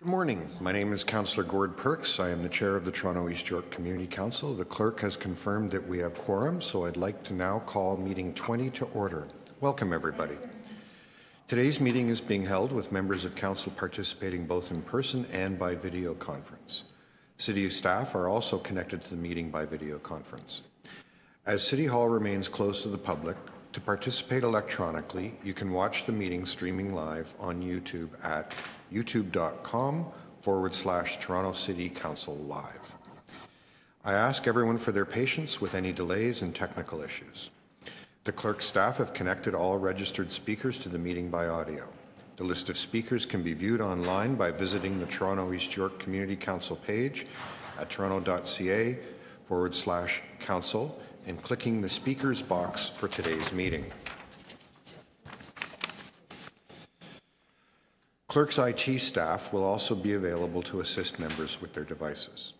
Good morning. My name is Councillor Gord Perks. I am the chair of the Toronto East York Community Council. The clerk has confirmed that we have quorum, so I'd like to now call meeting 20 to order. Welcome, everybody. Today's meeting is being held with members of council participating both in person and by video conference. City staff are also connected to the meeting by video conference. As City Hall remains closed to the public, to participate electronically, you can watch the meeting streaming live on YouTube at youtube.com forward slash Toronto City Council Live. I ask everyone for their patience with any delays and technical issues. The clerk's staff have connected all registered speakers to the meeting by audio. The list of speakers can be viewed online by visiting the Toronto East York Community Council page at toronto.ca forward slash council and clicking the speakers box for today's meeting. Clerk's IT staff will also be available to assist members with their devices.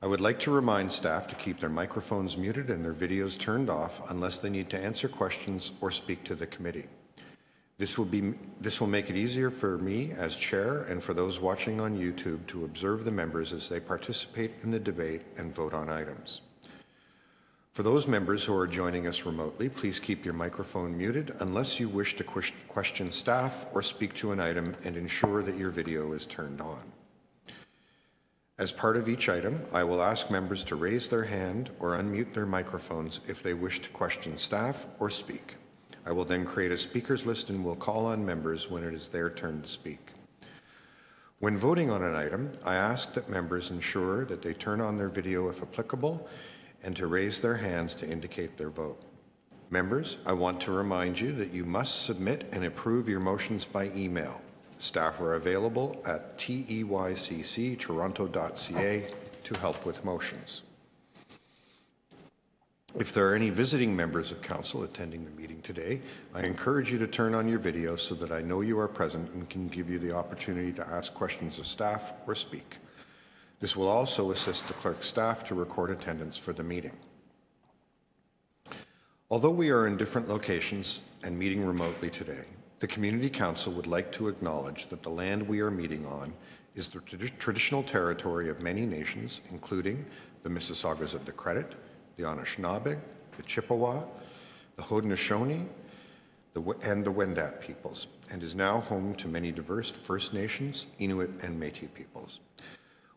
I would like to remind staff to keep their microphones muted and their videos turned off unless they need to answer questions or speak to the committee. This will, be, this will make it easier for me as chair and for those watching on YouTube to observe the members as they participate in the debate and vote on items. For those members who are joining us remotely, please keep your microphone muted unless you wish to question staff or speak to an item and ensure that your video is turned on. As part of each item, I will ask members to raise their hand or unmute their microphones if they wish to question staff or speak. I will then create a speakers list and will call on members when it is their turn to speak. When voting on an item, I ask that members ensure that they turn on their video if applicable and to raise their hands to indicate their vote. Members, I want to remind you that you must submit and approve your motions by email. Staff are available at teycctoronto.ca to help with motions. If there are any visiting members of Council attending the meeting today, I encourage you to turn on your video so that I know you are present and can give you the opportunity to ask questions of staff or speak. This will also assist the clerk's staff to record attendance for the meeting. Although we are in different locations and meeting remotely today, the Community Council would like to acknowledge that the land we are meeting on is the traditional territory of many nations, including the Mississaugas of the Credit, the Anishinaabe, the Chippewa, the Haudenosaunee, and the Wendat peoples, and is now home to many diverse First Nations, Inuit, and Métis peoples.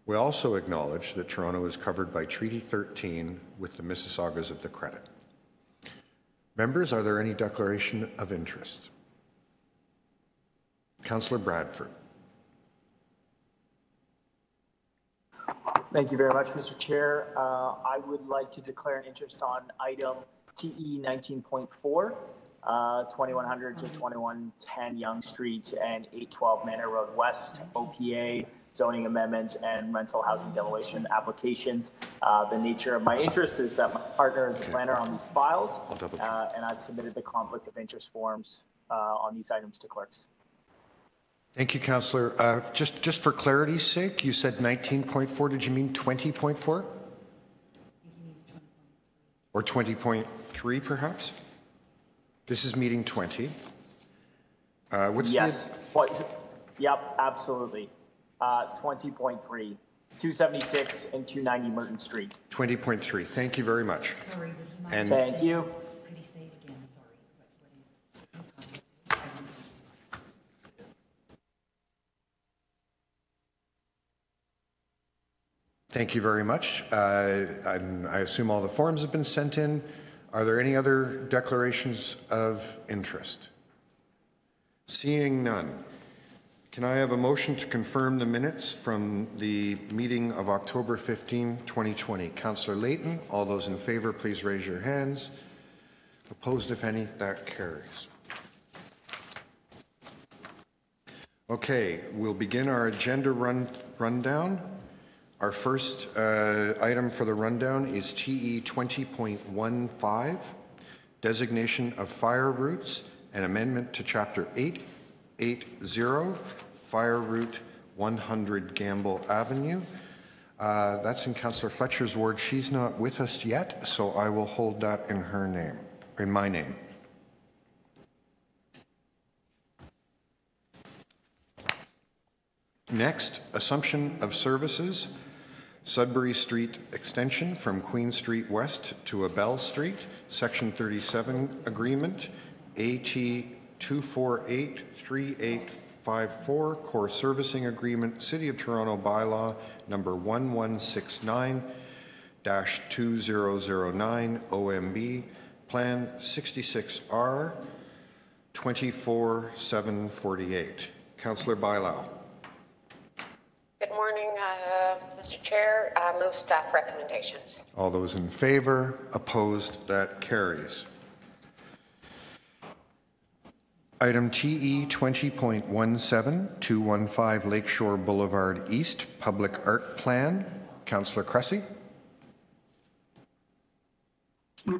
We also acknowledge that Toronto is covered by Treaty 13 with the Mississaugas of the Credit. Members, are there any declaration of interest? Councillor Bradford. Thank you very much, Mr. Chair. Uh, I would like to declare an interest on item TE 19.4, uh, 2100 to 2110 Yonge Street and 812 Manor Road West, OPA zoning amendment and rental housing demolition applications. Uh, the nature of my interest is that my partner is a planner on these files, uh, and I've submitted the conflict of interest forms uh, on these items to clerks. Thank you, Councillor. Uh, just, just for clarity's sake, you said 19.4. Did you mean 20.4? Or 20.3, perhaps? This is meeting 20. Uh, what's yes. The... What? Yep, absolutely uh, 20.3, 276 and 290 Merton Street. 20.3. Thank you very much. Sorry, and Thank you. Could he say it again? Sorry. Thank you very much. Uh, I assume all the forms have been sent in. Are there any other declarations of interest? Seeing none. Can I have a motion to confirm the minutes from the meeting of October 15, 2020? Councillor Layton, all those in favour, please raise your hands. Opposed, if any, that carries. Okay, we'll begin our agenda run rundown. Our first uh, item for the rundown is TE 20.15, designation of fire routes and amendment to Chapter 8 80 Fire Route 100 Gamble Avenue. Uh, that's in Councillor Fletcher's ward. She's not with us yet, so I will hold that in her name, in my name. Next, assumption of services, Sudbury Street extension from Queen Street West to Abell Street, Section 37 Agreement, AT 2483854, Core Servicing Agreement, City of Toronto Bailao Number 1169-2009, OMB, Plan 66R, 24748. Councillor Bylaw. Good morning, uh, Mr. Chair. Uh, Move staff recommendations. All those in favor, opposed, that carries. Item TE 20.17, 215 Lakeshore Boulevard East, Public Art Plan. Councillor Cressy?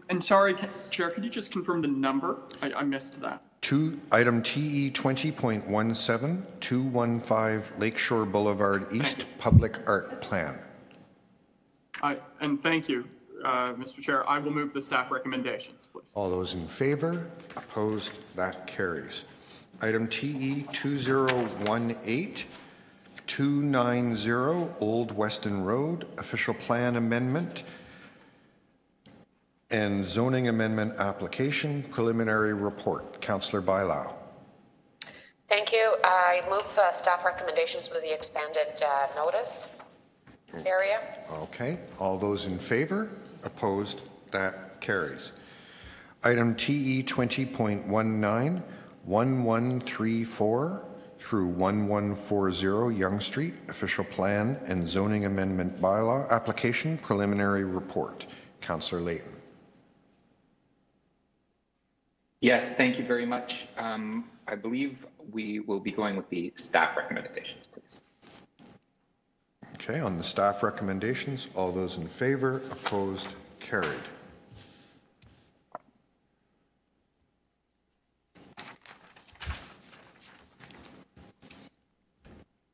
And sorry, Chair, could you just confirm the number? I, I missed that. Two, item TE 20.17, 215 Lakeshore Boulevard East, Public Art Plan. I, and thank you, uh, Mr. Chair. I will move the staff recommendations, please. All those in favor, opposed, that carries. Item E TE 2018, 290 Old Weston Road, official plan amendment and zoning amendment application, preliminary report. Councillor Bailao. Thank you. I move uh, staff recommendations with the expanded uh, notice area. Okay, all those in favor, opposed, that carries. Item TE 20.19, 1134 through 1140 Yonge Street, official plan and zoning amendment bylaw application, preliminary report. Councillor Layton. Yes, thank you very much. Um, I believe we will be going with the staff recommendations, please. Okay, on the staff recommendations, all those in favor, opposed, carried.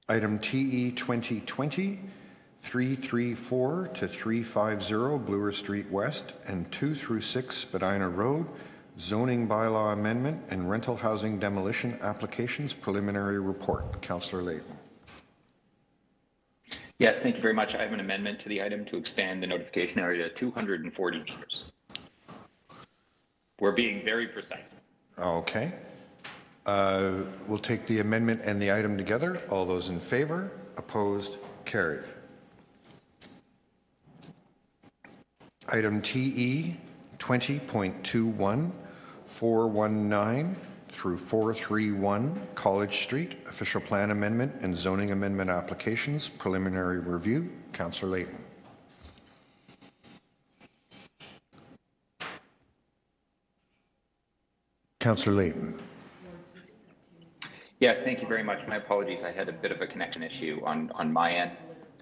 Item TE 2020, 334 to 350 Bloor Street West and 2 through 6 Spadina Road, zoning bylaw amendment and rental housing demolition applications preliminary report. Councillor Layton. Yes, thank you very much. I have an amendment to the item to expand the notification area to 240 meters. We're being very precise. Okay. Uh, We'll take the amendment and the item together. All those in favor? Opposed? Carried. Item TE 20.21, 419 through 431 College Street, official plan amendment and zoning amendment applications, preliminary review. Councillor Layton. Councillor Layton. Yes, thank you very much. My apologies. I had a bit of a connection issue on, on my end.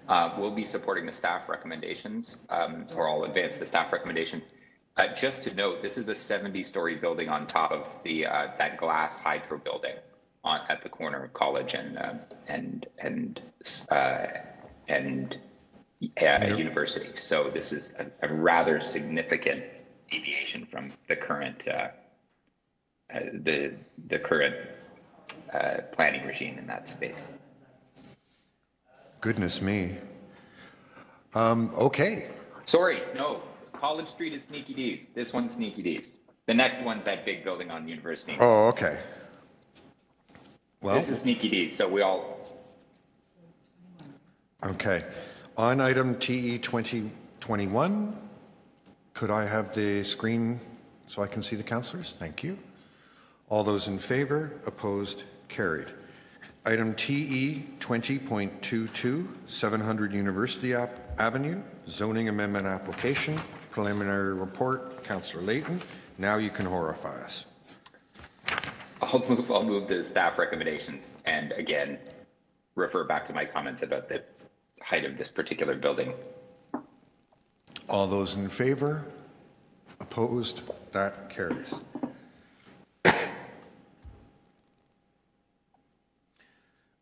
Uh, we'll be supporting the staff recommendations, um, or I'll advance the staff recommendations. Uh, just to note, this is a 70-story building on top of the uh, that glass hydro building on at the corner of College and uh, and and uh, and uh, University. So this is a, a rather significant deviation from the current uh, uh, the the current uh, planning regime in that space. Goodness me. Um, okay. Sorry, no. College Street is Sneaky Dee's. This one's Sneaky Dee's. The next one's that big building on University. Oh, okay. Well, This is Sneaky Dee's. So we all, okay. On item TE 2021, could I have the screen so I can see the councillors? Thank you. All those in favor, opposed, carried. Item TE 20.22, 700 University Ave- Avenue, zoning amendment application, preliminary report, Councillor Layton. Now you can horrify us. I'll move, I'll move the staff recommendations and again, refer back to my comments about the height of this particular building. All those in favor? Opposed? That carries.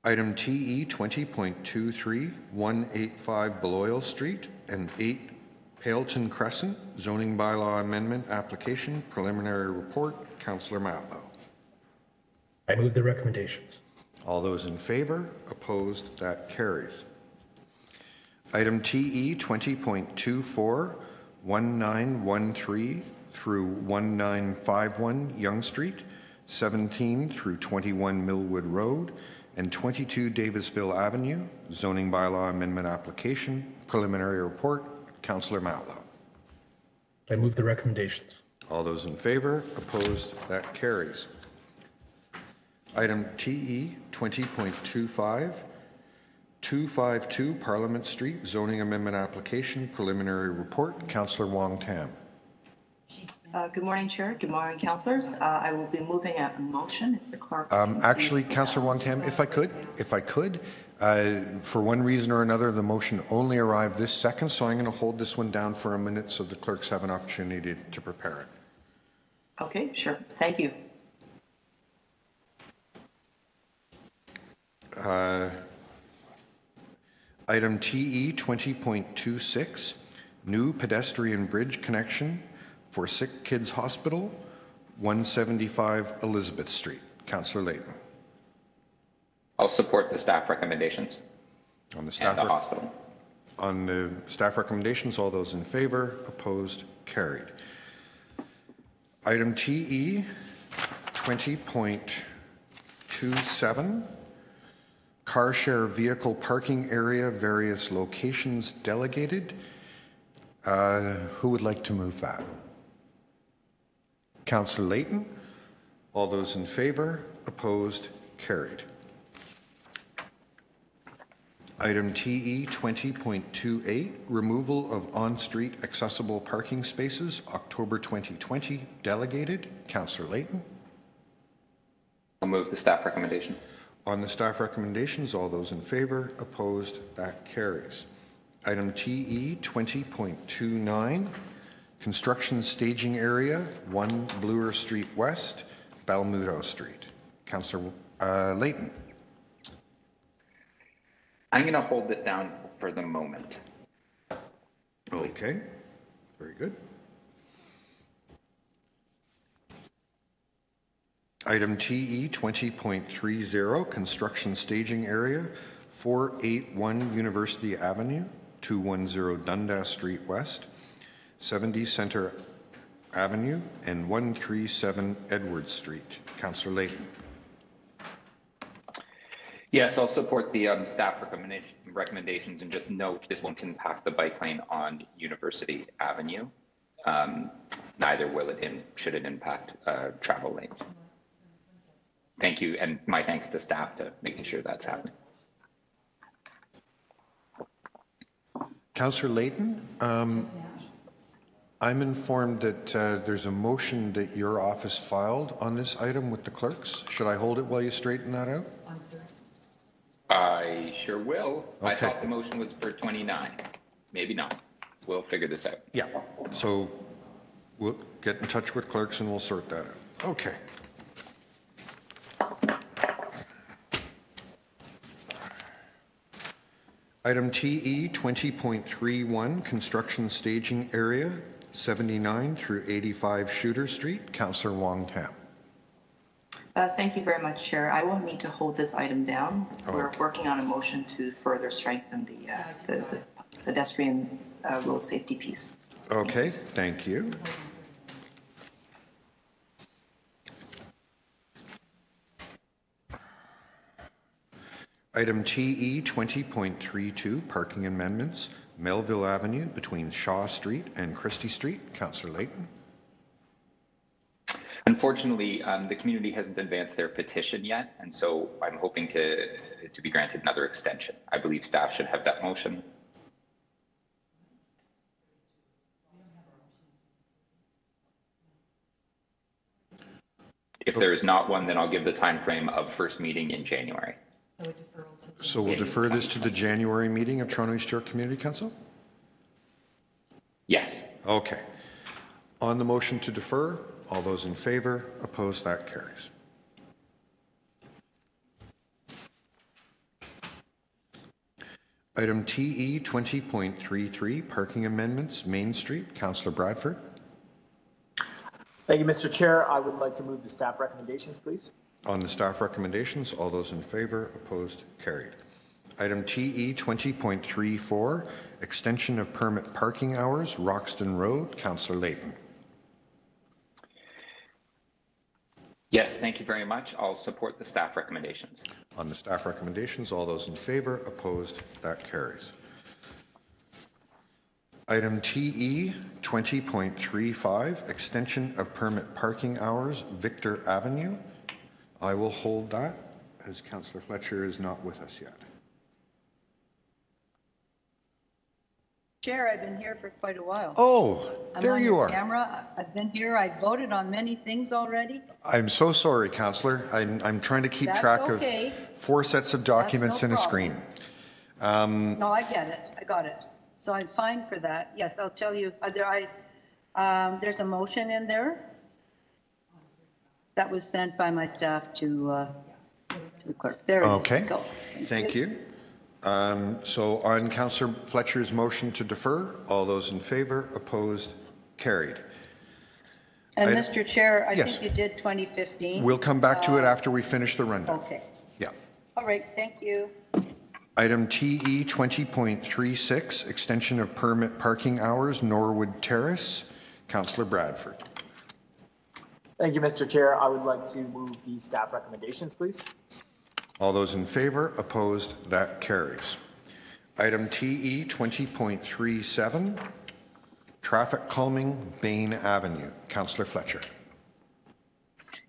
Item TE 20.23, 185 Balliol Street and 8 Pailton Crescent, zoning bylaw amendment application, preliminary report, Councillor Matlow. I move the recommendations. All those in favor? Opposed? That carries. Item TE 20.24, 1913 through 1951 Yonge Street, 17 through 21 Millwood Road, and 22 Davisville Avenue, zoning bylaw amendment application, preliminary report, Councillor Matlow. I move the recommendations. All those in favor? Opposed? That carries. Item TE 20.25, 252 Parliament Street zoning amendment application, preliminary report, Councillor Wong Tam. Uh, Good morning, Chair. Good morning, councillors. Uh, I will be moving a motion if the clerk. Um, Actually, please- Councillor Wong Tam, if I could, if I could, uh, for one reason or another, the motion only arrived this second, so I'm going to hold this one down for a minute so the clerks have an opportunity to prepare it. Okay, sure. Thank you. Item TE 20.26, new pedestrian bridge connection for Sick Kids Hospital, 175 Elizabeth Street. Councillor Layton. I'll support the staff recommendations On the and staff, the rec- hospital. on the staff recommendations, all those in favor, opposed, carried. Item TE 20.27, car share vehicle parking area, various locations delegated. Uh, Who would like to move that? Councillor Layton. All those in favor, opposed, carried. Item TE 20.28, removal of on-street accessible parking spaces, October 2020, delegated. Councillor Layton. I'll move the staff recommendation. On the staff recommendations, all those in favor, opposed, that carries. Item TE 20.29, construction staging area, 1 Bloor Street West, Balmuto Street. Councillor uh, Layton. I'm going to hold this down for the moment. Okay, very good. Item TE 20.30, construction staging area, 481 University Avenue, 210 Dundas Street West, 70 Center Avenue, and 137 Edwards Street. Councillor Layton. Yes, I'll support the um, staff recommendation, recommendations and just note this won't impact the bike lane on University Avenue. Um, neither will it, in, should it impact uh, travel lanes. Thank you, and my thanks to staff to making sure that's happening. Councillor Layton, um, I'm informed that uh, there's a motion that your office filed on this item with the clerks. Should I hold it while you straighten that out? I sure will. I Okay. thought the motion was for 29. Maybe not. We'll figure this out. Yeah. So we'll get in touch with clerks and we'll sort that out. Okay. Item TE 20.31, construction staging area, 79 through 85 Shuter Street. Councillor Wong Tam. Uh, Thank you very much, Chair. I will need to hold this item down. We're Okay. working on a motion to further strengthen the uh, the the pedestrian uh, road safety piece. Okay, thank you. Item TE 20.32, parking amendments, Melville Avenue between Shaw Street and Christie Street. Councillor Layton. Unfortunately, um, the community hasn't advanced their petition yet, and so I'm hoping to, to be granted another extension. I believe staff should have that motion. If there is not one, then I'll give the time frame of first meeting in January. So we'll defer this to the January meeting of Toronto East York Community Council? Yes. Okay. On the motion to defer, all those in favor, opposed, that carries. Item TE 20.33, parking amendments, Main Street. Councillor Bradford. Thank you, Mr. Chair. I would like to move the staff recommendations, please. On the staff recommendations, all those in favor, opposed, carried. Item TE 20.34, extension of permit parking hours, Roxton Road, Councillor Layton. Yes, thank you very much. I'll support the staff recommendations. On the staff recommendations, all those in favor, opposed, that carries. Item TE 20.35, extension of permit parking hours, Victor Avenue. I will hold that as Councillor Fletcher is not with us yet. Chair, I've been here for quite a while. Oh, I'm there you the are. Camera, I've been here, I voted on many things already. I'm so sorry, Councillor. I'm, I'm trying to keep That's track okay. of four sets of documents no and a problem. screen. No, I get it, I got it. So I'm fine for that. Yes, I'll tell you, there, I, um, there's a motion in there that was sent by my staff to, uh, to the clerk. There it is. Okay, thank you. Um, So on Councillor Fletcher's motion to defer, all those in favor, opposed, carried. And I- Mr. Chair, I Yes. think you did 2015. We'll come back to it after we finish the rundown. Okay, Yeah. all right, thank you. Item TE 20.36, extension of permit parking hours, Norwood Terrace. Councillor Bradford. Thank you, Mr. Chair. I would like to move the staff recommendations, please. All those in favor, opposed, that carries. Item TE 20.37, traffic calming, Bain Avenue. Councillor Fletcher.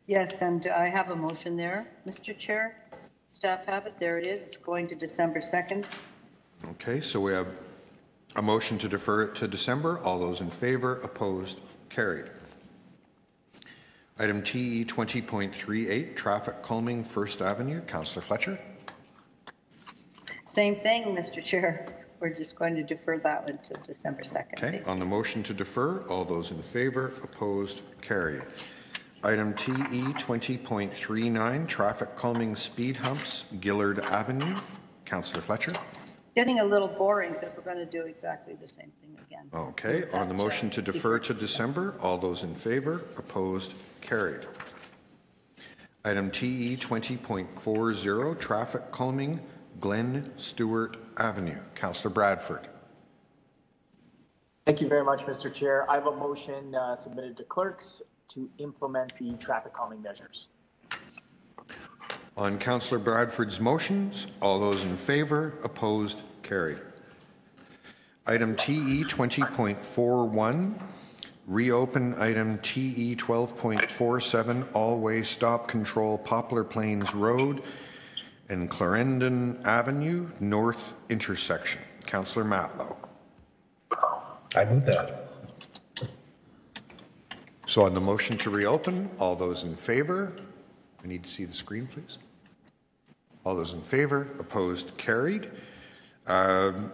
Yes, and I have a motion there, Mr. Chair. Staff have it, there it is, it's going to December 2nd. Okay, so we have a motion to defer it to December. All those in favor, opposed, carried. Item TE 20.38, traffic calming, First Avenue. Councillor Fletcher. Same thing, Mr. Chair, we're just going to defer that one to December 2nd. Okay, on the motion to defer, all those in favor, opposed, carried. Item TE 20.39, traffic calming speed humps, Gillard Avenue. Councillor Fletcher. Getting a little boring because we're going to do exactly the same thing again. Okay, on the motion to defer to December, all those in favor, opposed, carried. Item TE 20.40, traffic calming, Glen Stewart Avenue. Councillor Bradford. Thank you very much, Mr. Chair. I have a motion uh, submitted to clerks to implement the traffic calming measures. On Councillor Bradford's motions, all those in favor, opposed, carried. Item TE 20.41, reopen item TE 12.47, all-way stop control Poplar Plains Road and Clarendon Avenue North intersection. Councillor Matlow. I move that. So on the motion to reopen, all those in favor, I need to see the screen, please. All those in favor, opposed, carried. Um,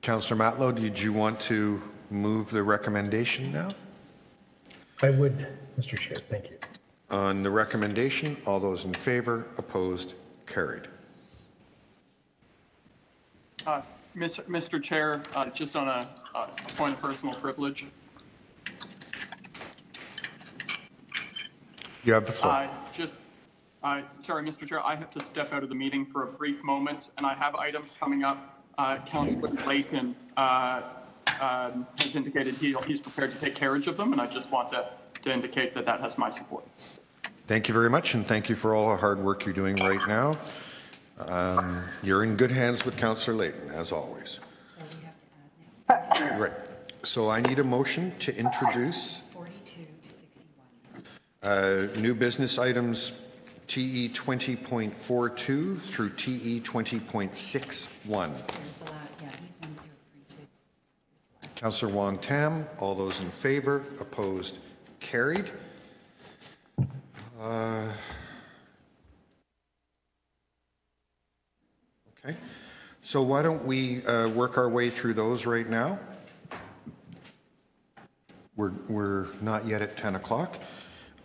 Councillor Matlow, did you want to move the recommendation now? I would, Mr. Chair, thank you. On the recommendation, all those in favor, opposed, carried. Uh, Mr. Mr. Chair, uh, just on a, a point of personal privilege, You have the floor. I just, I, sorry, Mr. Chair, I have to step out of the meeting for a brief moment, and I have items coming up. Uh, Councilor Layton uh, um, has indicated he, he's prepared to take carriage of them, and I just want to, to indicate that that has my support. Thank you very much, and thank you for all the hard work you're doing right now. Um, You're in good hands with Councillor Layton, as always. Right. So I need a motion to introduce 42 to 61. uh, new business items TE 20.42 through TE 20.61. Here's the last, yeah, these ones are printed. Councillor Wong Tam, all those in favor, opposed, carried. Uh, Okay, so why don't we uh, work our way through those right now? We're, we're not yet at 10 o'clock.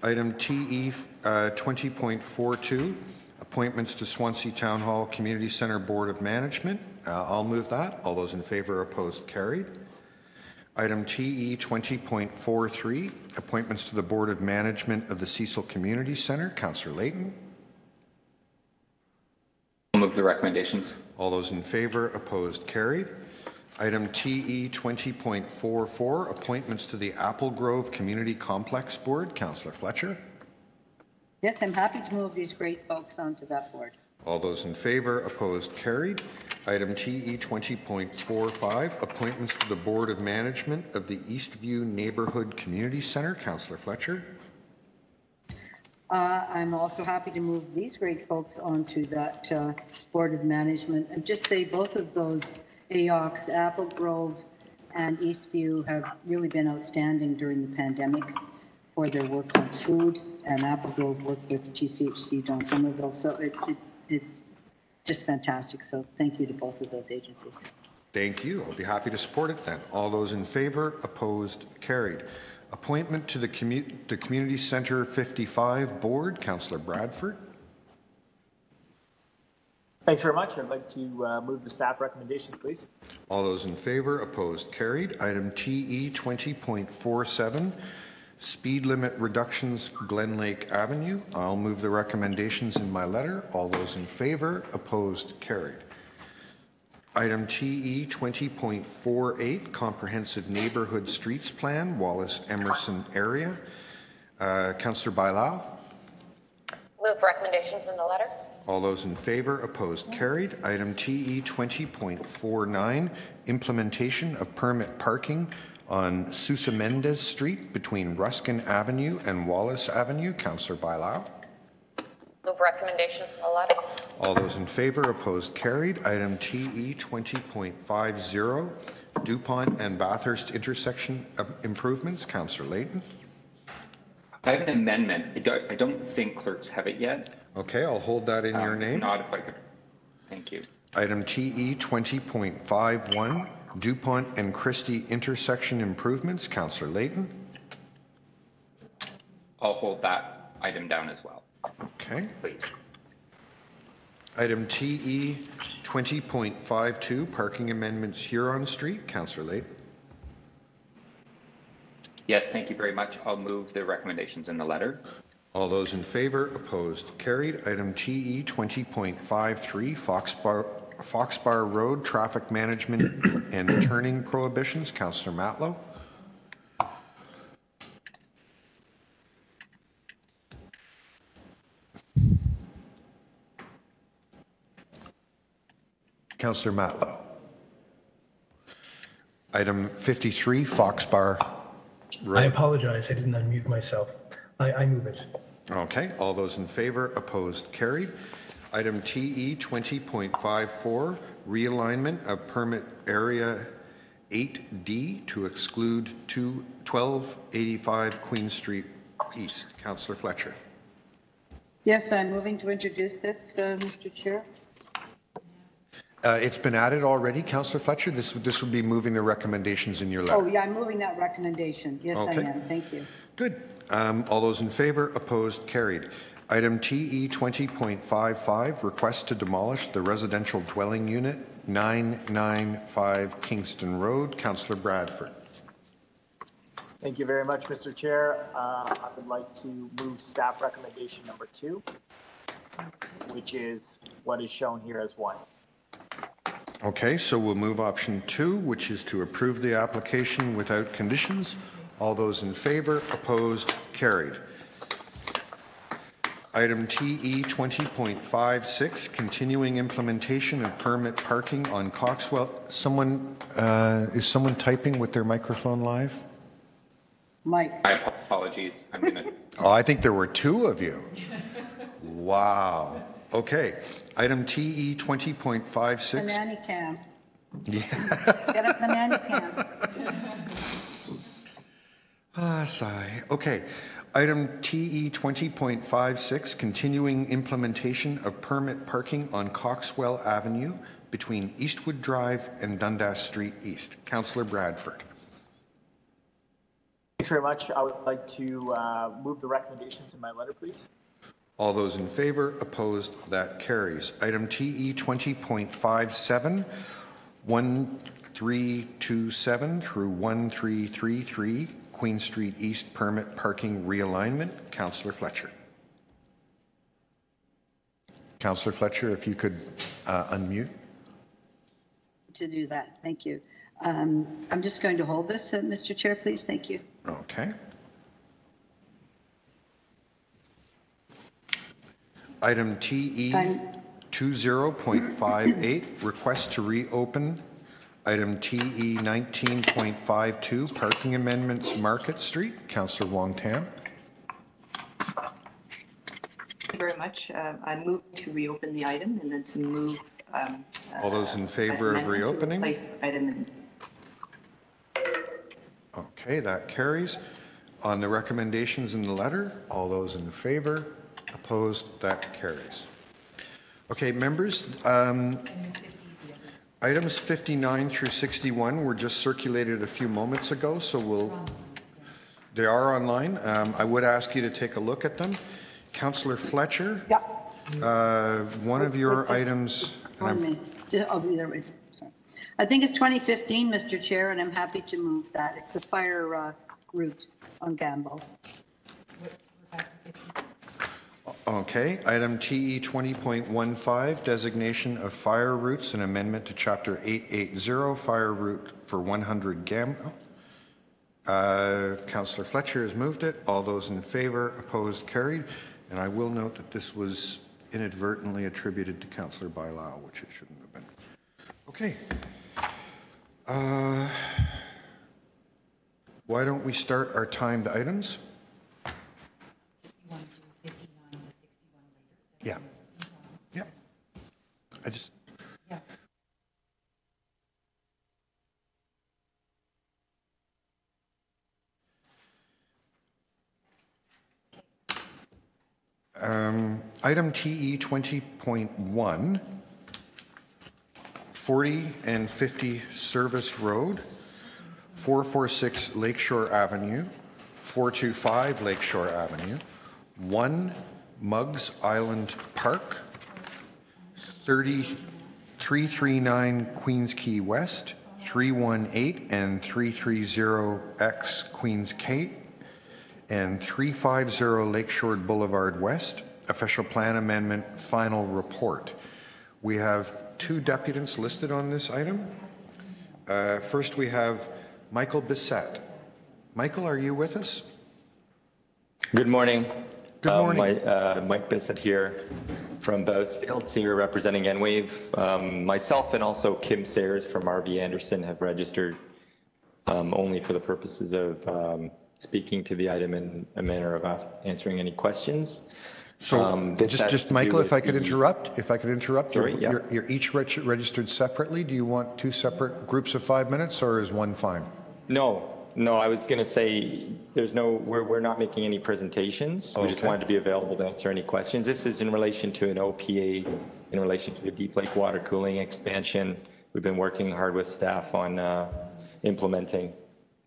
Item TE uh, 20.42, appointments to Swansea Town Hall Community Center Board of Management. Uh, I'll move that. All those in favor, opposed, carried. Item TE 20.43, appointments to the Board of Management of the Cecil Community Centre. Councillor Layton. I'll move the recommendations. All those in favor, opposed, carried. Item TE 20.44, appointments to the Apple Grove Community Complex Board. Councillor Fletcher. Yes, I'm happy to move these great folks onto that board. All those in favor, opposed, carried. Item TE 20.45, appointments to the Board of Management of the Eastview Neighbourhood Community Centre. Councillor Fletcher. Uh, I'm also happy to move these great folks onto that uh, Board of Management and just say both of those AOCs, Apple Grove and Eastview, have really been outstanding during the pandemic for their work on food, and Apple Grove worked with TCHC Don Summerville, so it, it, it's just fantastic. So thank you to both of those agencies. Thank you. I'll be happy to support it then. All those in favor, opposed, carried. Appointment to the, commu- the Community Centre 55 Board, Councillor Bradford. Thanks very much. I'd like to uh, move the staff recommendations, please. All those in favor, opposed, carried. Item TE 20.47, speed limit reductions Glen Lake Avenue. I'll move the recommendations in my letter. All those in favor, opposed, carried. Item TE 20.48, Comprehensive Neighborhood Streets Plan, Wallace Emerson Area. Uh, Councillor Bailao. Move recommendations in the letter. All those in favor, opposed, carried. Item TE 20.49, implementation of permit parking on Sousa Mendes Street between Ruskin Avenue and Wallace Avenue. Councillor Bailao. Move recommendation in the letter. All those in favor, opposed, carried. Item TE 20.50, DuPont and Bathurst intersection of improvements. Councillor Layton. I have an amendment. I don't, I don't think clerks have it yet. Okay, I'll hold that in your Um, name. Not if I could. Thank you. Item TE 20.51, DuPont and Christie intersection improvements. Councillor Layton. I'll hold that item down as well, Okay. please. Item TE 20.52, parking amendments Huron Street. Councillor Layton. Yes, thank you very much. I'll move the recommendations in the letter. All those in favor, opposed, carried. Item TE 20.53, Foxbar, Foxbar Road traffic management and turning prohibitions. Councillor Matlow. Councillor Matlow. Item 53, Foxbar I Road. apologize, I didn't unmute myself. I, I move it. Okay, all those in favor, opposed, carried. Item TE 20.54, realignment of permit area 8D to exclude two- 1285 Queen Street East. Councillor Fletcher. Yes, I'm moving to introduce this, uh, Mr. Chair. Uh, It's been added already, Councillor Fletcher. This would, this would be moving the recommendations in your letter. Oh, yeah, I'm moving that recommendation. Yes, I am. Thank you. Good. Um, All those in favor, opposed, carried. Item TE 20.55, request to demolish the residential dwelling unit 995 Kingston Road. Councillor Bradford. Thank you very much, Mr. Chair. Uh, I would like to move staff recommendation number two, which is what is shown here as one. Okay, so we'll move option two, which is to approve the application without conditions. All those in favor, opposed, carried. Item TE 20.56, continuing implementation of permit parking on Coxwell. Someone, uh, is someone typing with their microphone live? Mike, My apologies. I'm going to Oh, I think there were two of you. Wow. Okay. Item TE 20.56. the nanny cam. Yeah. Get up the nanny cam. Ah, sigh. Okay. Item TE 20.56, continuing implementation of permit parking on Coxwell Avenue between Eastwood Drive and Dundas Street East. Councillor Bradford. Thanks very much. I would like to uh, move the recommendations in my letter, please. All those in favor, opposed, that carries. Item TE 20.57, 1327 through 1333 Queen Street East permit parking realignment. Councillor Fletcher. Councillor Fletcher, if you could uh, unmute. To do that, thank you. Um, I'm just going to hold this, uh, Mr. Chair, please, thank you. Okay. Item TE 20.58, request to reopen. Item TE 19.52, parking amendments, Market Street. Councillor Wong Tam. Thank you very much. Uh, I move to reopen the item and then to move. um, All those in favor of reopening? Replace item in Okay, that carries. On the recommendations in the letter, all those in favor, opposed, that carries. Okay, members, um, items 59 through 61 were just circulated a few moments ago, so we'll, they are online. Um, I would ask you to take a look at them. Councillor Fletcher? Yeah. Uh, one of your items, One. I'll be there. I think it's 2015, Mr. Chair, and I'm happy to move that. It's the fire uh, route on Gamble. Okay, item TE 20.15, designation of fire routes and amendment to Chapter 880, fire route for 100 Gam. Uh, Councillor Fletcher has moved it. All those in favor, opposed, carried. And I will note that this was inadvertently attributed to Councillor Bailao, which it shouldn't have been. Okay. Uh, Why don't we start our timed items? Yeah. Yeah. I just. Um, Item TE 20.1, 40 and 50 Service Road, 446 Lakeshore Avenue, 425 Lakeshore Avenue, 1 Muggs Island Park, 3339 Queens Quay West, 318 and 330X Queens Quay, and 350 Lakeshore Boulevard West, official plan amendment, final report. We have two deputants listed on this item. Uh, First, we have Michael Bissett. Michael, are you with us? Good morning. Good Um, morning. my- uh, Mike Bissett here from Bousfield, here representing Enwave. Um, Myself and also Kim Sayers from RV Anderson have registered um, only for the purposes of um, speaking to the item in a manner of answering any questions. So, Um, just, just Michael, if I could the- interrupt, if I could interrupt. Sorry, you're- yeah. You're, you're each reg- registered separately. Do you want two separate groups of five minutes, or is one fine? No, no, I was going to say, there's no, we're, we're not making any presentations. We just wanted to be available to answer any questions. This is in relation to an OPA, in relation to a deep lake water cooling expansion. We've been working hard with staff on uh, implementing.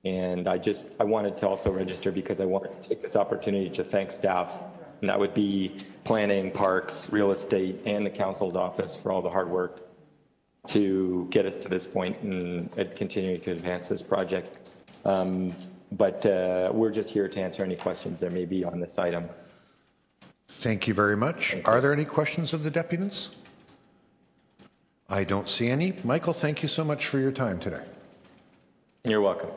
And I just, I wanted to also register because I wanted to take this opportunity to thank staff. And that would be planning, parks, real estate, and the council's office for all the hard work to get us to this point and and continuing to advance this project. Um, But uh, we're just here to answer any questions there may be on this item. Thank you very much. Are there any questions of the deputants? I don't see any. Michael, thank you so much for your time today. You're welcome.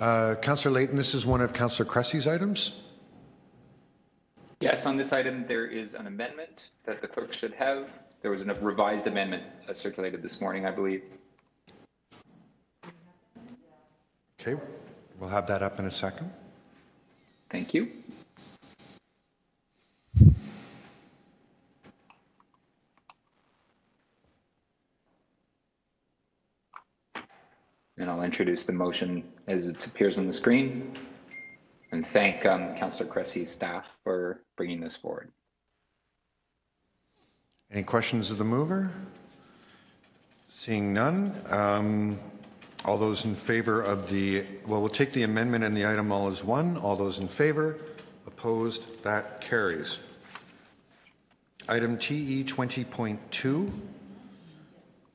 Uh, Councillor Layton, this is one of Councillor Cressy's items. Yes, on this item, there is an amendment that the clerk should have. There was a revised amendment uh, circulated this morning, I believe. Okay, we'll have that up in a second. Thank you. And I'll introduce the motion as it appears on the screen and thank um, Councillor Cressy's staff for bringing this forward. Any questions of the mover? Seeing none, um, all those in favor of the, well, we'll take the amendment and the item all as one. All those in favor, Opposed? That carries. Item TE 20.2,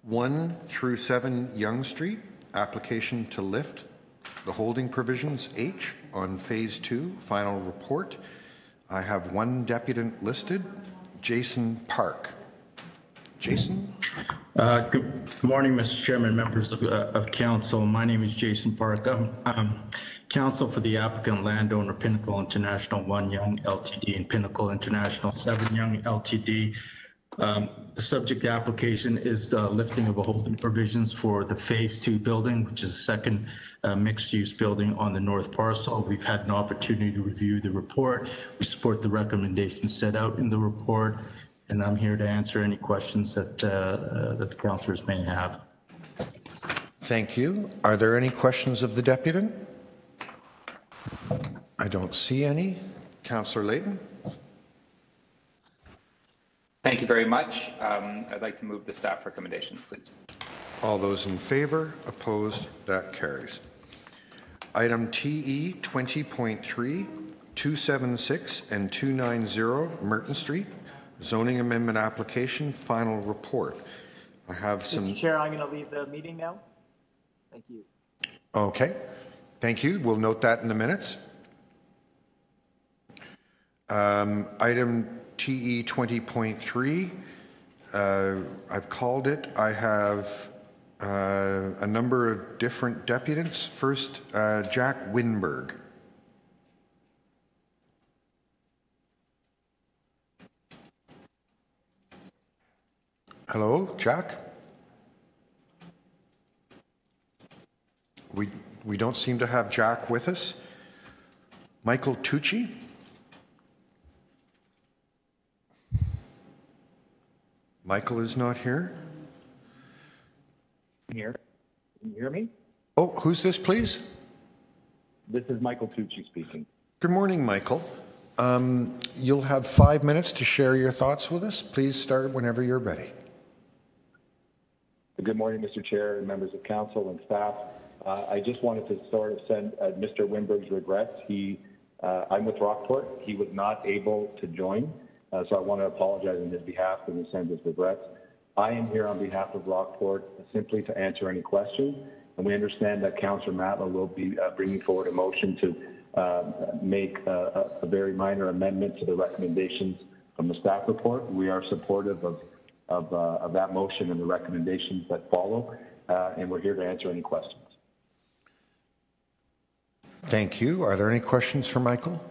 1 through 7 Yonge Street, application to lift the holding provisions H on Phase 2, final report. I have one deputant listed, Jason Park. Jason? Uh, Good morning, Mr. Chairman, members of uh, of council. My name is Jason Park. I'm um, counsel for the applicant landowner Pinnacle International 1 Yonge LTD and Pinnacle International 7 Yonge LTD. Um, The subject application is the lifting of a holding provisions for the Phase 2 building, which is a second uh, mixed-use building on the north parcel. We've had an opportunity to review the report. We support the recommendations set out in the report, and I'm here to answer any questions that, uh, uh, that the councilors may have. Thank you. Are there any questions of the deputy? I don't see any. Councillor Layton? Thank you very much. Um, I'd like to move the staff recommendations, please. All those in favor? Opposed? That carries. Item TE 20.3, 276 and 290 Merton Street, zoning amendment application, final report. I have some, Mr. Chair, I'm going to leave the meeting now. Thank you. okay, thank you. We'll note that in the minutes. Um, Item TE 20.3, uh, I've called it. I have uh, a number of different deputants. First, uh, Jack Winberg. Hello, Jack? We, we don't seem to have Jack with us. Michael Tucci? Michael is not here. Here. Can you hear me? Oh, who's this, please? This is Michael Tucci speaking. Good morning, Michael. Um, You'll have five minutes to share your thoughts with us. Please start whenever you're ready. Good morning, Mr. Chair and members of council and staff. Uh, I just wanted to sort of send uh, Mr. Winberg's regrets. He, uh, I'm with Rockport. He was not able to join, uh, so I want to apologize on his behalf and send his regrets. I am here on behalf of Rockport simply to answer any questions, and we understand that Councillor Matlow will be uh, bringing forward a motion to uh, make a, a, a very minor amendment to the recommendations from the staff report. We are supportive of of, uh, of that motion and the recommendations that follow, uh, and we're here to answer any questions. Thank you. Are there any questions for Michael?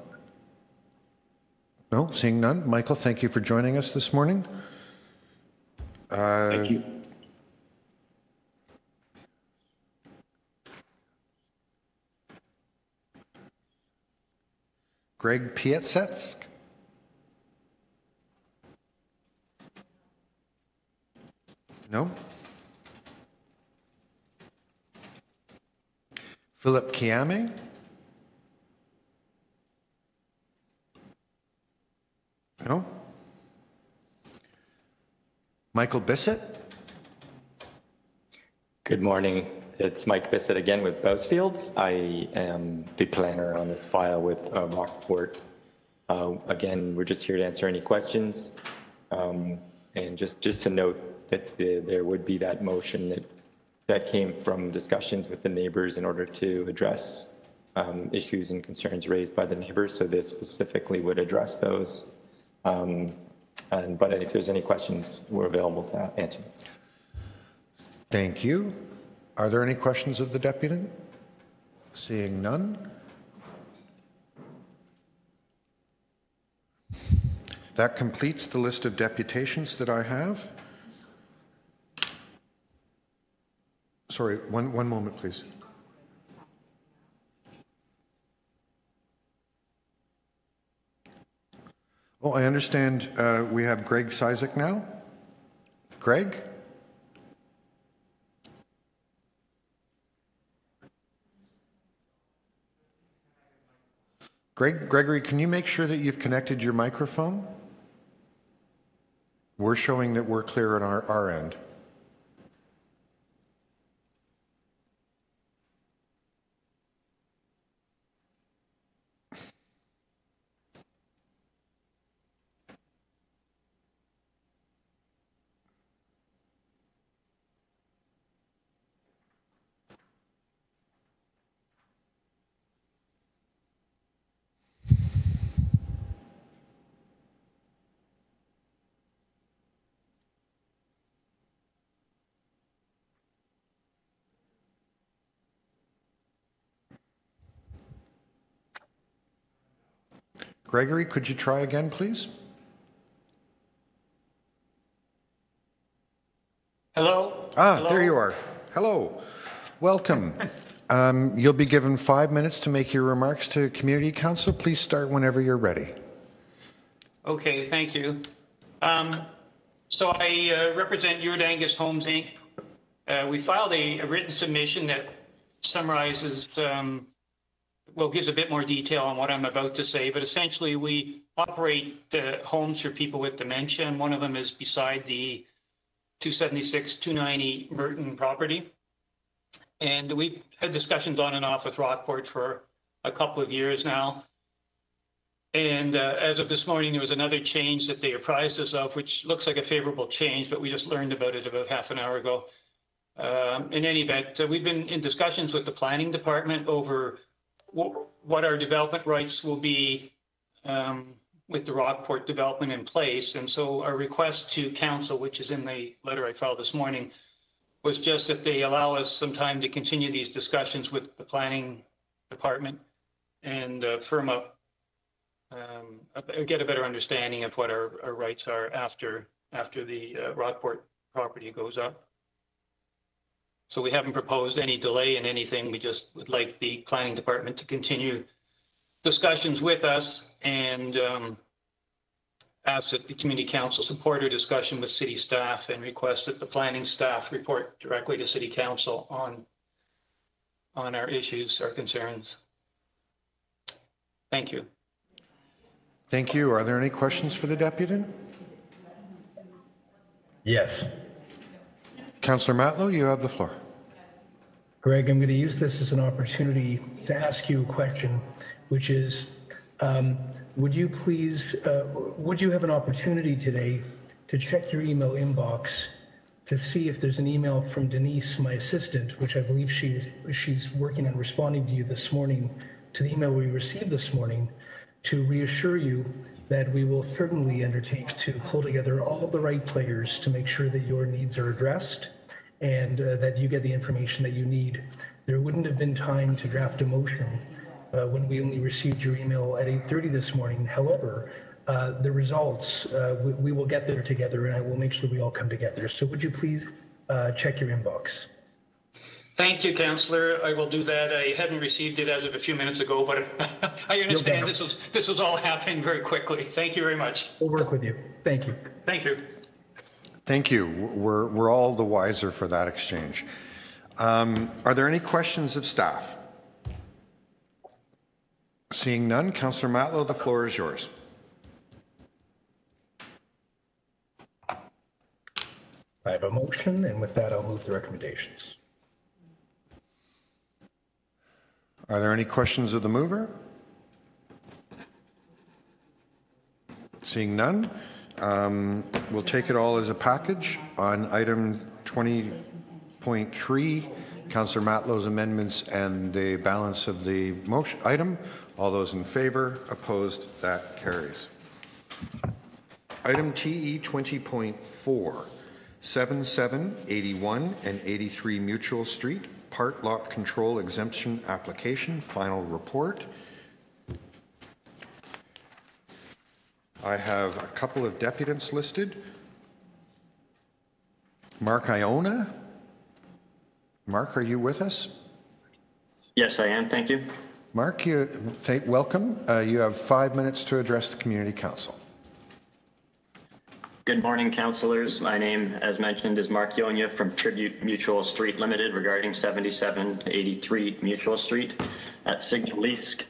No, seeing none. Michael, thank you for joining us this morning. Uh, Thank you. Greg Pietsetsk? No? Philip Kiame? No? Michael Bissett? Good morning. It's Mike Bissett again with Bousfields. I am the planner on this file with uh, Rockport. Uh, Again, we're just here to answer any questions. Um, And just, just to note that the- there would be that motion that, that came from discussions with the neighbors in order to address um, issues and concerns raised by the neighbors. So this specifically would address those. Um, And, but if there's any questions, we're available to answer. Thank you. Are there any questions of the deputy? Seeing none. That completes the list of deputations that I have. Sorry, one, one moment, please. Oh, I understand uh, we have Greg Sizek now. Greg? Greg, Gregory, can you make sure that you've connected your microphone? We're showing that we're clear on our, our end. Gregory, could you try again, please? Hello? Ah, Hello? there you are. Hello. Welcome. Um, You'll be given five minutes to make your remarks to Community Council. Please start whenever you're ready. Okay, thank you. Um, So I uh, represent Urt Angus Homes, Inc. Uh, We filed a a written submission that summarizes, um, well, gives a bit more detail on what I'm about to say, but essentially, we operate uh, homes for people with dementia, and one of them is beside the 276, 290 Merton property. And we've had discussions on and off with Rockport for a couple of years now. And uh, as of this morning, there was another change that they apprised us of, which looks like a favorable change, but we just learned about it about half an hour ago. Um, in any event, uh, we've been in discussions with the planning department over wh- what our development rights will be um, with the Rockport development in place. And so our request to council, which is in the letter I filed this morning, was just that they allow us some time to continue these discussions with the planning department and uh, firm up, um, get a better understanding of what our, our rights are after, after the uh, Rockport property goes up. So we haven't proposed any delay in anything. We just would like the planning department to continue discussions with us and um, ask that the community council support our discussion with city staff and request that the planning staff report directly to city council on on our issues, our concerns. Thank you. Thank you. Are there any questions for the deputy? Yes. Councillor Matlow, you have the floor. Greg, I'm going to use this as an opportunity to ask you a question, which is, um, would you please, uh, would you have an opportunity today to check your email inbox to see if there's an email from Denise, my assistant, which I believe she's, she's working on responding to you this morning, to the email we received this morning, to reassure you that we will certainly undertake to pull together all the right players to make sure that your needs are addressed and uh, that you get the information that you need. There wouldn't have been time to draft a motion uh, when we only received your email at 8:30 this morning. However, uh, the results, uh, we, we will get there together and I will make sure we all come together. So would you please uh, check your inbox? Thank you, Councillor. I will do that. I hadn't received it as of a few minutes ago, but I understand this was this was all happening very quickly. Thank you very much. We'll work with you. Thank you. Thank you. Thank you. We're, we're all the wiser for that exchange. Um, are there any questions of staff? Seeing none, Councillor Matlow, the floor is yours. I have a motion and with that I'll move the recommendations. Are there any questions of the mover? Seeing none, um, we'll take it all as a package. On item 20.3, Councillor Matlow's amendments and the balance of the motion item. All those in favour, opposed, that carries. Item TE 20.4, 77, 81, and 83 Mutual Street, part lot control exemption application, final report. I have a couple of deputants listed. Mark Iona. Mark, are you with us? Yes, I am. Thank you. Mark, you, thank, welcome. Uh, you have five minutes to address the Community Council. Good morning, councilors. My name, as mentioned, is Mark Yonia from Tribute Mutual Street Limited regarding 77 to 83 Mutual Street. at Signe Leisk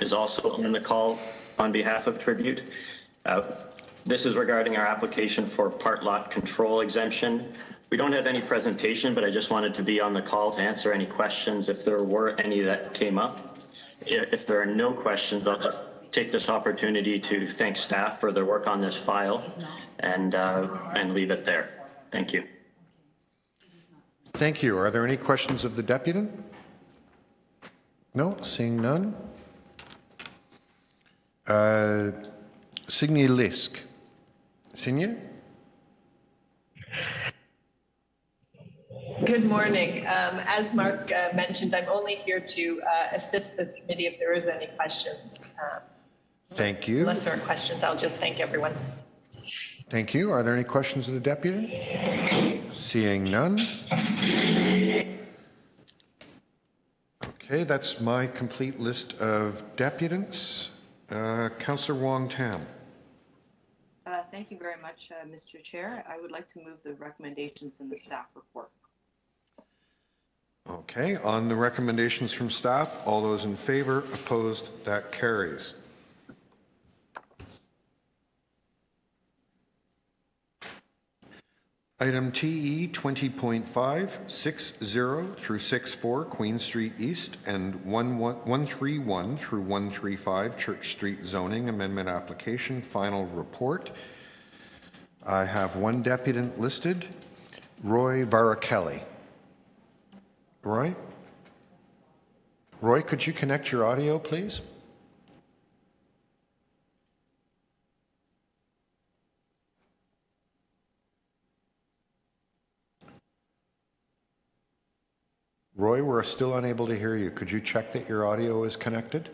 is also on the call on behalf of Tribute. Uh, This is regarding our application for part lot control exemption. We don't have any presentation, but I just wanted to be on the call to answer any questions if there were any that came up. If there are no questions, I'll just take this opportunity to thank staff for their work on this file and, uh, and leave it there. Thank you. Thank you. Are there any questions of the deputy? No, seeing none. Uh, Signe Leisk. Signe? Good morning. Um, as Mark uh, mentioned, I'm only here to uh, assist this committee if there is any questions. Um, Thank you. Unless there are questions, I'll just thank everyone. Thank you. Are there any questions of the deputy? Seeing none. Okay, that's my complete list of deputants. Uh, Councillor Wong Tam. Uh, Thank you very much, uh, Mr. Chair. I would like to move the recommendations in the staff report. Okay, on the recommendations from staff, all those in favor, opposed, that carries. Item TE 20.5, 60 through 64 Queen Street East and 11 131 through 135 Church Street zoning amendment application final report. I have one deputant listed, Roy Varacalli. Roy? Roy, could you connect your audio, please? Roy, we're still unable to hear you. Could you check that your audio is connected?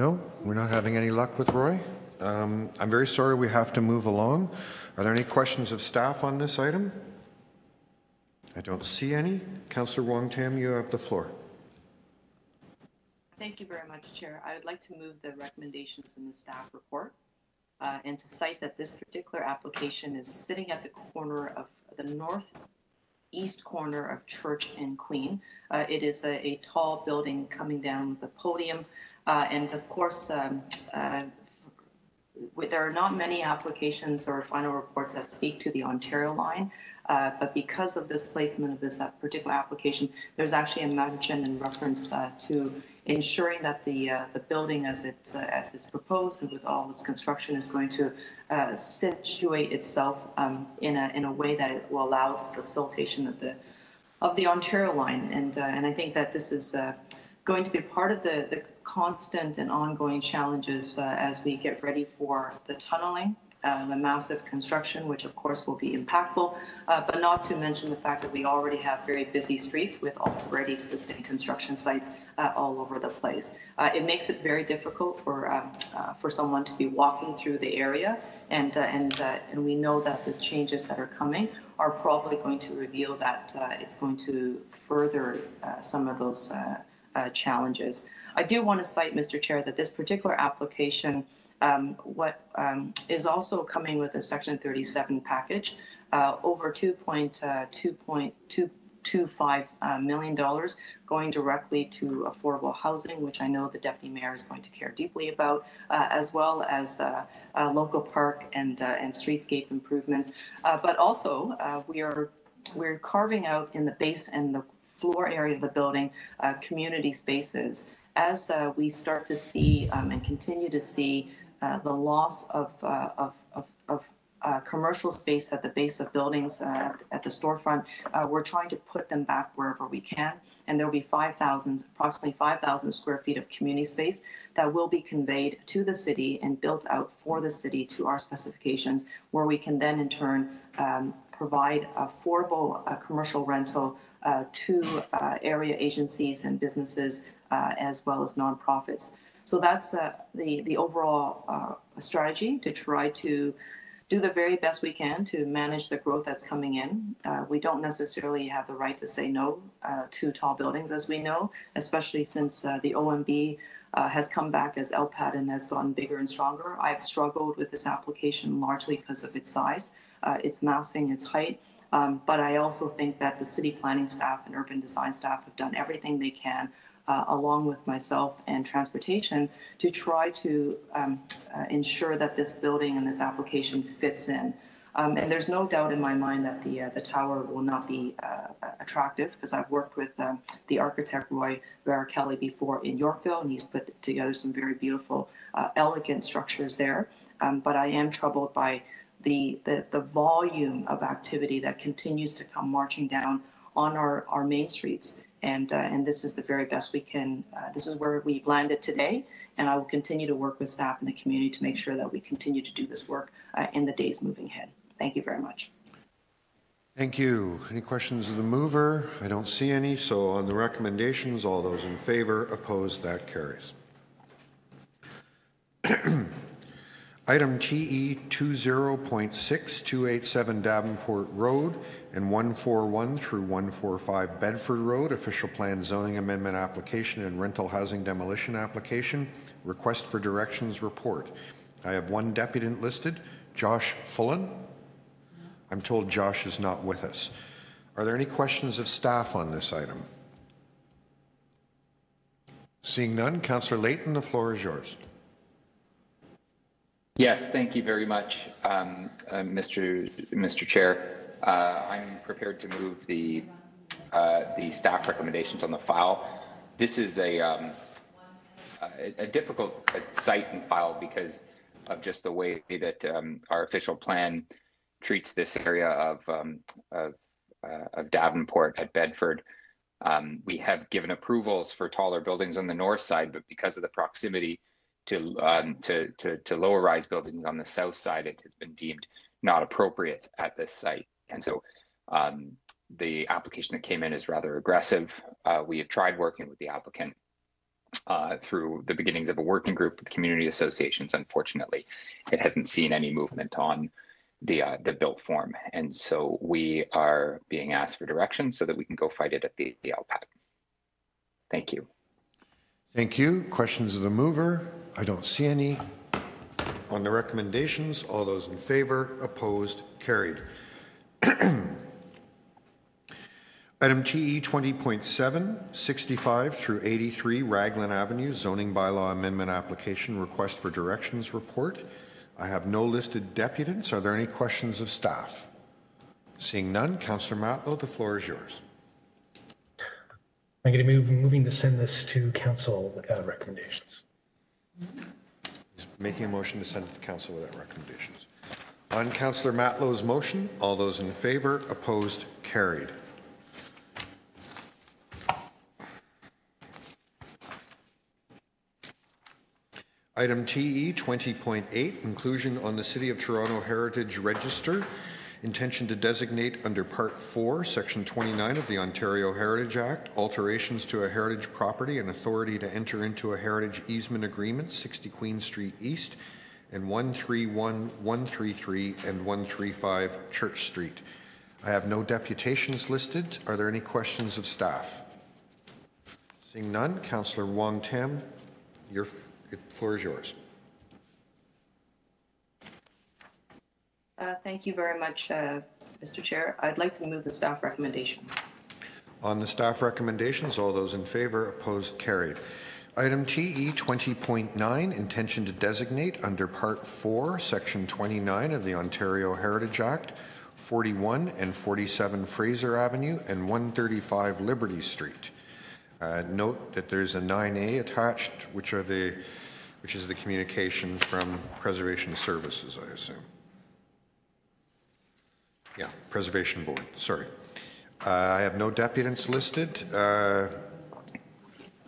No, we're not having any luck with Roy. Um, I'm very sorry we have to move along. Are there any questions of staff on this item? I don't see any. Councillor Wong Tam, you have the floor. Thank you very much, Chair. I would like to move the recommendations in the staff report uh, and to cite that this particular application is sitting at the corner of the northeast corner of Church and Queen. Uh, it is a, a tall building coming down with a podium uh, and of course, um, uh, there are not many applications or final reports that speak to the Ontario line. Uh, but because of this placement of this uh, particular application, there's actually a mention in reference uh, to ensuring that the uh, the building, as it as it's proposed and with all its construction, is going to situate itself um, in a in a way that it will allow facilitation of the of the Ontario line. And and I think that this is going to be part of the the constant and ongoing challenges uh, as we get ready for the tunneling, uh, the massive construction, which of course will be impactful, uh, but not to mention the fact that we already have very busy streets with already existing construction sites uh, all over the place. Uh, it makes it very difficult for um, uh, for someone to be walking through the area, and and and we know that the changes that are coming are probably going to reveal that it's going to further some of those challenges. I do want to cite, Mr. Chair, that this particular application um, what um, is also coming with a Section 37 package, uh, over 2.2.225 uh, million dollars going directly to affordable housing, which I know the deputy mayor is going to care deeply about, uh, as well as uh, uh, local park and uh, and streetscape improvements. but also, we are we're carving out in the base and the floor area of the building community spaces as uh, we start to see um, and continue to see uh, the loss of, uh, of, of, of uh, commercial space at the base of buildings uh, at the storefront, uh, we're trying to put them back wherever we can. And there will be 5,000, approximately 5,000 square feet of community space that will be conveyed to the city and built out for the city to our specifications, where we can then in turn um, provide affordable commercial rental to area agencies and businesses uh, as well as nonprofits. So that's uh, the, the overall uh, strategy to try to do the very best we can to manage the growth that's coming in. Uh, we don't necessarily have the right to say no uh, to tall buildings, as we know, especially since the OMB has come back as LPAT and has gotten bigger and stronger. I've struggled with this application largely because of its size, its massing, its height. Um, but I also think that the city planning staff and urban design staff have done everything they can uh, along with myself and transportation, to try to um, uh, ensure that this building and this application fits in. Um, and there's no doubt in my mind that the uh, the tower will not be uh, attractive because I've worked with um, the architect Roy Kelly before in Yorkville, and he's put together some very beautiful, uh, elegant structures there. Um, but I am troubled by the, the, the volume of activity that continues to come marching down on our, our main streets. And, uh, and this is the very best we can, uh, this is where we've landed today. And I will continue to work with staff and the community to make sure that we continue to do this work uh, in the days moving ahead. Thank you very much. Thank you. Any questions of the mover? I don't see any. So on the recommendations, all those in favor, opposed, that carries. Item TE 20.6287 Davenport Road and 141 through 145 Bedford Road, official plan zoning amendment application and rental housing demolition application, request for directions report. I have one deputant listed, Josh Fullen. I'm told Josh is not with us. Are there any questions of staff on this item? Seeing none, Councillor Layton, the floor is yours. Yes, thank you very much, um, uh, Mr. Mr. Chair. Uh, I'm prepared to move the uh, the staff recommendations on the file. This is a um, a, a, difficult site and file because of just the way that um, our official plan treats this area of um, of, uh, of, Davenport at Bedford. Um, we have given approvals for taller buildings on the north side, but because of the proximity to, um, to, to, to lower rise buildings on the south side, it has been deemed not appropriate at this site. And so um, the application that came in is rather aggressive. Uh, we have tried working with the applicant uh, through the beginnings of a working group with community associations. Unfortunately, it hasn't seen any movement on the uh, the built form, and so we are being asked for direction so that we can go fight it at the, the LPAT. Thank you. Thank you. Questions of the mover? I don't see any. On the recommendations, all those in favor, opposed, carried. Item TE 20.7, 65 through 83 Raglan Avenue zoning bylaw amendment application request for directions report. I have no listed deputants. Are there any questions of staff? Seeing none, Councillor Matlow, the floor is yours. I'm going to move moving to send this to council without recommendations. He's making a motion to send it to council without recommendations. On Councillor Matlow's motion, all those in favour, opposed, carried. Item TE 20.8, inclusion on the City of Toronto Heritage Register intention to designate under Part 4, Section 29 of the Ontario Heritage Act, alterations to a heritage property and authority to enter into a heritage easement agreement, 60 Queen Street East, and 131, 133, and 135 Church Street. I have no deputations listed. Are there any questions of staff? Seeing none, Councillor Wong Tam, your floor is yours. Uh, thank you very much, uh, Mr. Chair. I'd like to move the staff recommendations. On the staff recommendations, all those in favor, opposed, carried. Item TE 20.9, intention to designate under Part 4, Section 29 of the Ontario Heritage Act, 41 and 47 Fraser Avenue and 135 Liberty Street. Uh, note that there's a 9A attached, which are the which is the communication from Preservation Services, I assume. Yeah, Preservation Board, sorry. Uh, I have no deputants listed. Uh,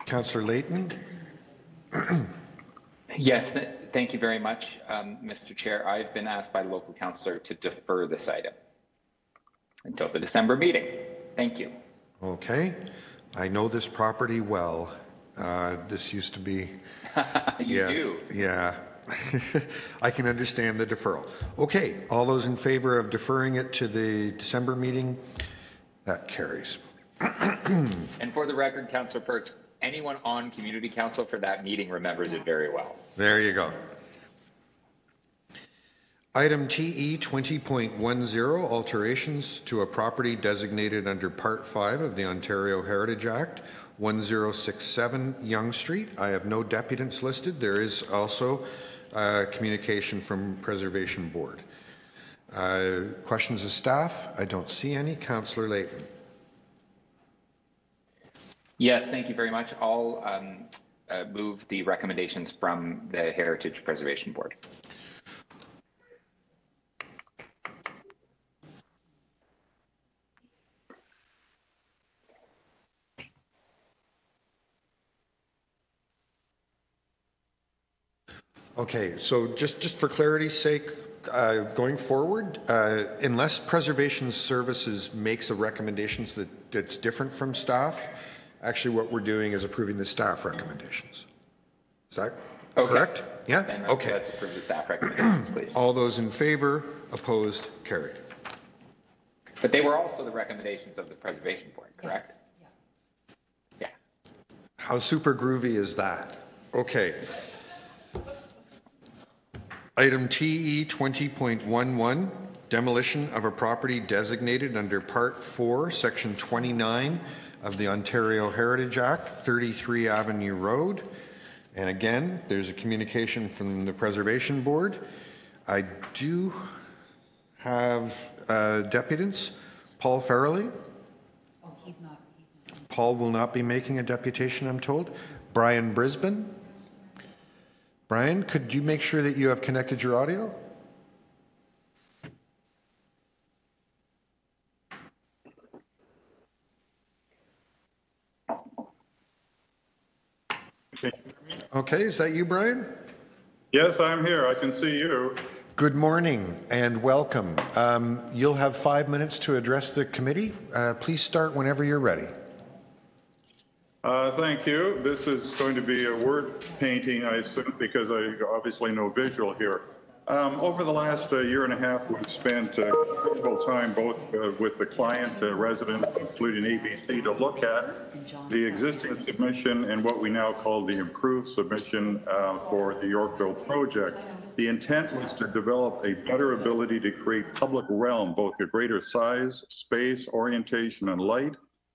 Councillor Layton? yes, th thank you very much, um, Mr. Chair. I've been asked by local councillor to defer this item until the December meeting. Thank you. Okay. I know this property well. Uh, this used to be. you yes, do. Yeah. I can understand the deferral. Okay, all those in favor of deferring it to the December meeting, that carries. and for the record, Councillor Perks, anyone on community council for that meeting remembers it very well. There you go. Item TE 20.10, alterations to a property designated under Part 5 of the Ontario Heritage Act, 1067 Yonge Street. I have no deputants listed. There is also uh, communication from Preservation Board. Uh, questions of staff? I don't see any. Councillor Layton. Yes, thank you very much. I'll um, uh, move the recommendations from the Heritage Preservation Board. Okay, so just, just for clarity's sake, uh, going forward, uh, unless Preservation Services makes a recommendation that, that's different from staff, actually what we're doing is approving the staff recommendations. Is that Okay. correct? Yeah? Then Okay. Let's approve the staff recommendations, please. All those in favor, opposed, carried. But they were also the recommendations of the Preservation Board, correct? Yeah. Yeah. How super groovy is that? Okay. Item TE 20.11, demolition of a property designated under Part 4, Section 29 of the Ontario Heritage Act, 33 Avenue Road. And again, there's a communication from the Preservation Board. I do have uh, deputants. Paul Farrelly? Oh, he's not, he's not. Paul will not be making a deputation, I'm told. Brian Brisbin? Brian, could you make sure that you have connected your audio? Okay, is that you, Brian? Yes, I'm here. I can see you. Good morning and welcome. Um, You'll have five minutes to address the committee. Uh, Please start whenever you're ready. Uh, Thank you. This is going to be a word painting, I assume, because I obviously know visual here. Um, Over the last uh, year and a half, we've spent uh, considerable time both uh, with the client, uh, residents, including ABC, to look at the existing submission and what we now call the improved submission uh, for the Yorkville project. The intent was to develop a better ability to create public realm, both a greater size, space, orientation, and light,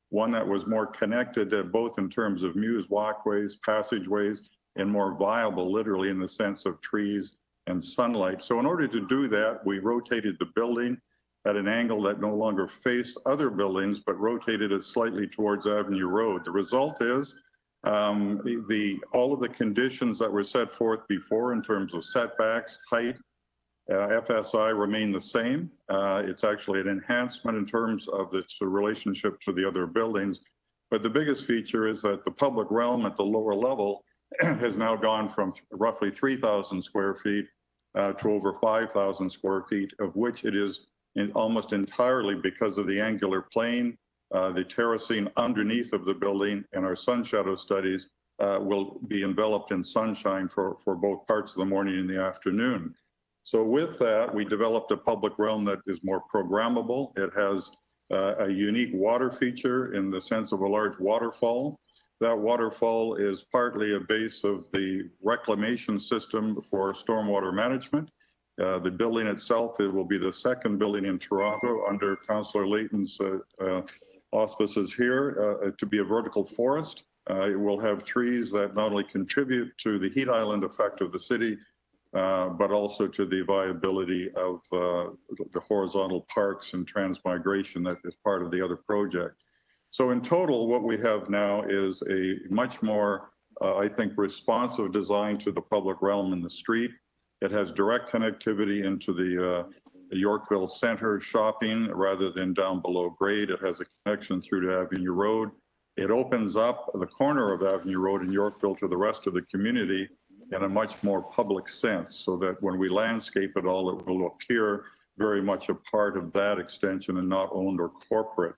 one that was more connected, uh, both in terms of mews, walkways, passageways, and more viable, literally in the sense of trees and sunlight. So in order to do that, we rotated the building at an angle that no longer faced other buildings, but rotated it slightly towards Avenue Road. The result is um, the, all of the conditions that were set forth before in terms of setbacks, height, uh, FSI remain the same. Uh, it's actually an enhancement in terms of its relationship to the other buildings. But the biggest feature is that the public realm at the lower level has now gone from roughly 3,000 square feet uh, to over 5,000 square feet, of which it is almost entirely because of the angular plane, uh, the terracing underneath of the building, and our sun shadow studies uh, will be enveloped in sunshine for, for both parts of the morning and the afternoon. So with that, we developed a public realm that is more programmable. It has uh, a unique water feature in the sense of a large waterfall. That waterfall is partly a base of the reclamation system for stormwater management. Uh, the building itself, it will be the second building in Toronto under Councillor Layton's uh, uh, auspices here uh, to be a vertical forest. Uh, it will have trees that not only contribute to the heat island effect of the city, uh, but also to the viability of uh, the horizontal parks and transmigration that is part of the other project. So in total, what we have now is a much more, uh, I think, responsive design to the public realm in the street. It has direct connectivity into the uh, Yorkville Center shopping rather than down below grade. It has a connection through to Avenue Road. It opens up the corner of Avenue Road in Yorkville to the rest of the community in a much more public sense so that when we landscape it all, it will appear very much a part of that extension and not owned or corporate.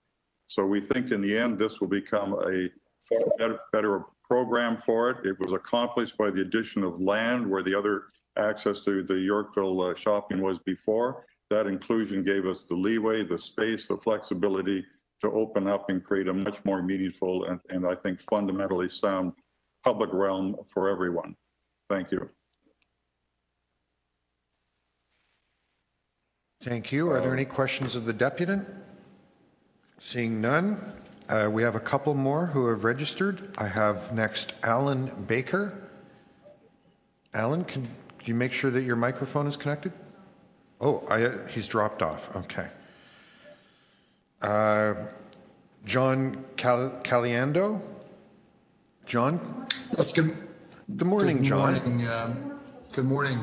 So we think in the end, this will become a far better, better program for it. It was accomplished by the addition of land where the other access to the Yorkville uh, shopping was before. That inclusion gave us the leeway, the space, the flexibility to open up and create a much more meaningful and, and I think fundamentally sound public realm for everyone. Thank you. Thank you. Are there any questions of the deputant? Seeing none, uh, we have a couple more who have registered. I have next Alan Baker. Alan, can you make sure that your microphone is connected? Oh, I, he's dropped off. Okay. Uh, John Cal- Caliendo? John? Yes, good, Good morning, good John. morning. um, Good morning.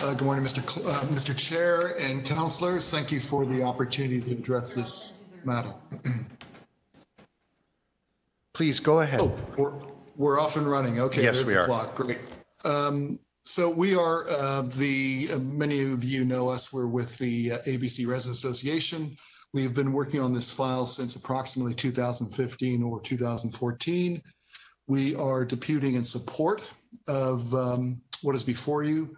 Uh, Good morning, Mr. Cl- uh, Mr. Chair and councilors. Thank you for the opportunity to address this matter. Please go ahead. Oh, we're, we're off and running. Okay. Yes, we are. clock. Great. Um, So we are uh, the, uh, many of you know us, we're with the uh, ABC Resident Association. We've been working on this file since approximately 2015 or 2014. We are deputing in support of um, what is before you.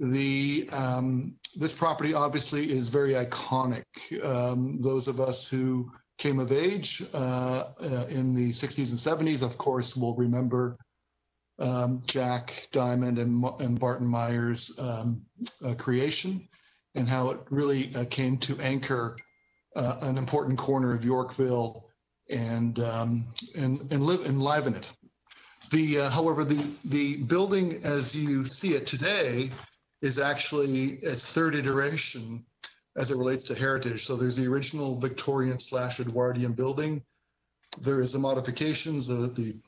The um, this property obviously is very iconic. Um, those of us who came of age uh, uh, in the 60s and 70s, of course, will remember um, Jack Diamond and, and Barton Myers' um, uh, creation and how it really uh, came to anchor uh, an important corner of Yorkville and um, and and live enliven it. The uh, however the the building as you see it today is actually its third iteration as it relates to heritage. So there's the original Victorian slash Edwardian building. There is the modifications of the,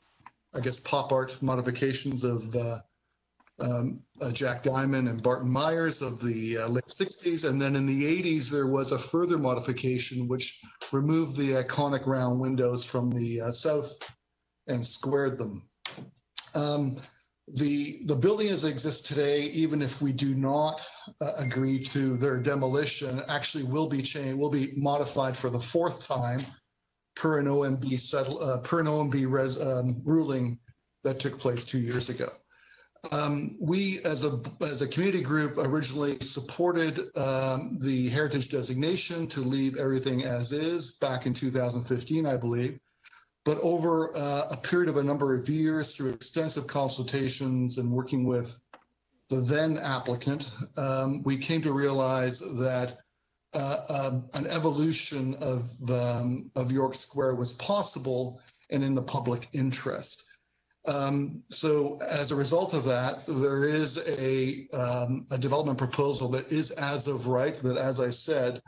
I guess, pop art modifications of uh, um, uh, Jack Diamond and Barton Myers of the uh, late 60s. And then in the 80s, there was a further modification which removed the iconic round windows from the uh, south and squared them. Um, the the building as it exists today, even if we do not uh, agree to their demolition, actually will be changed, will be modified for the fourth time per an OMB settle uh, per an OMB res, um, ruling that took place two years ago. Um, we, as a as a community group, originally supported um, the heritage designation to leave everything as is back in 2015, I believe. But over uh, a period of a number of years, through extensive consultations and working with the then applicant, um, we came to realize that uh, uh, an evolution of um, of York Square was possible and in the public interest. Um, so as a result of that, there is a, um, a development proposal that is as of right, that as I said,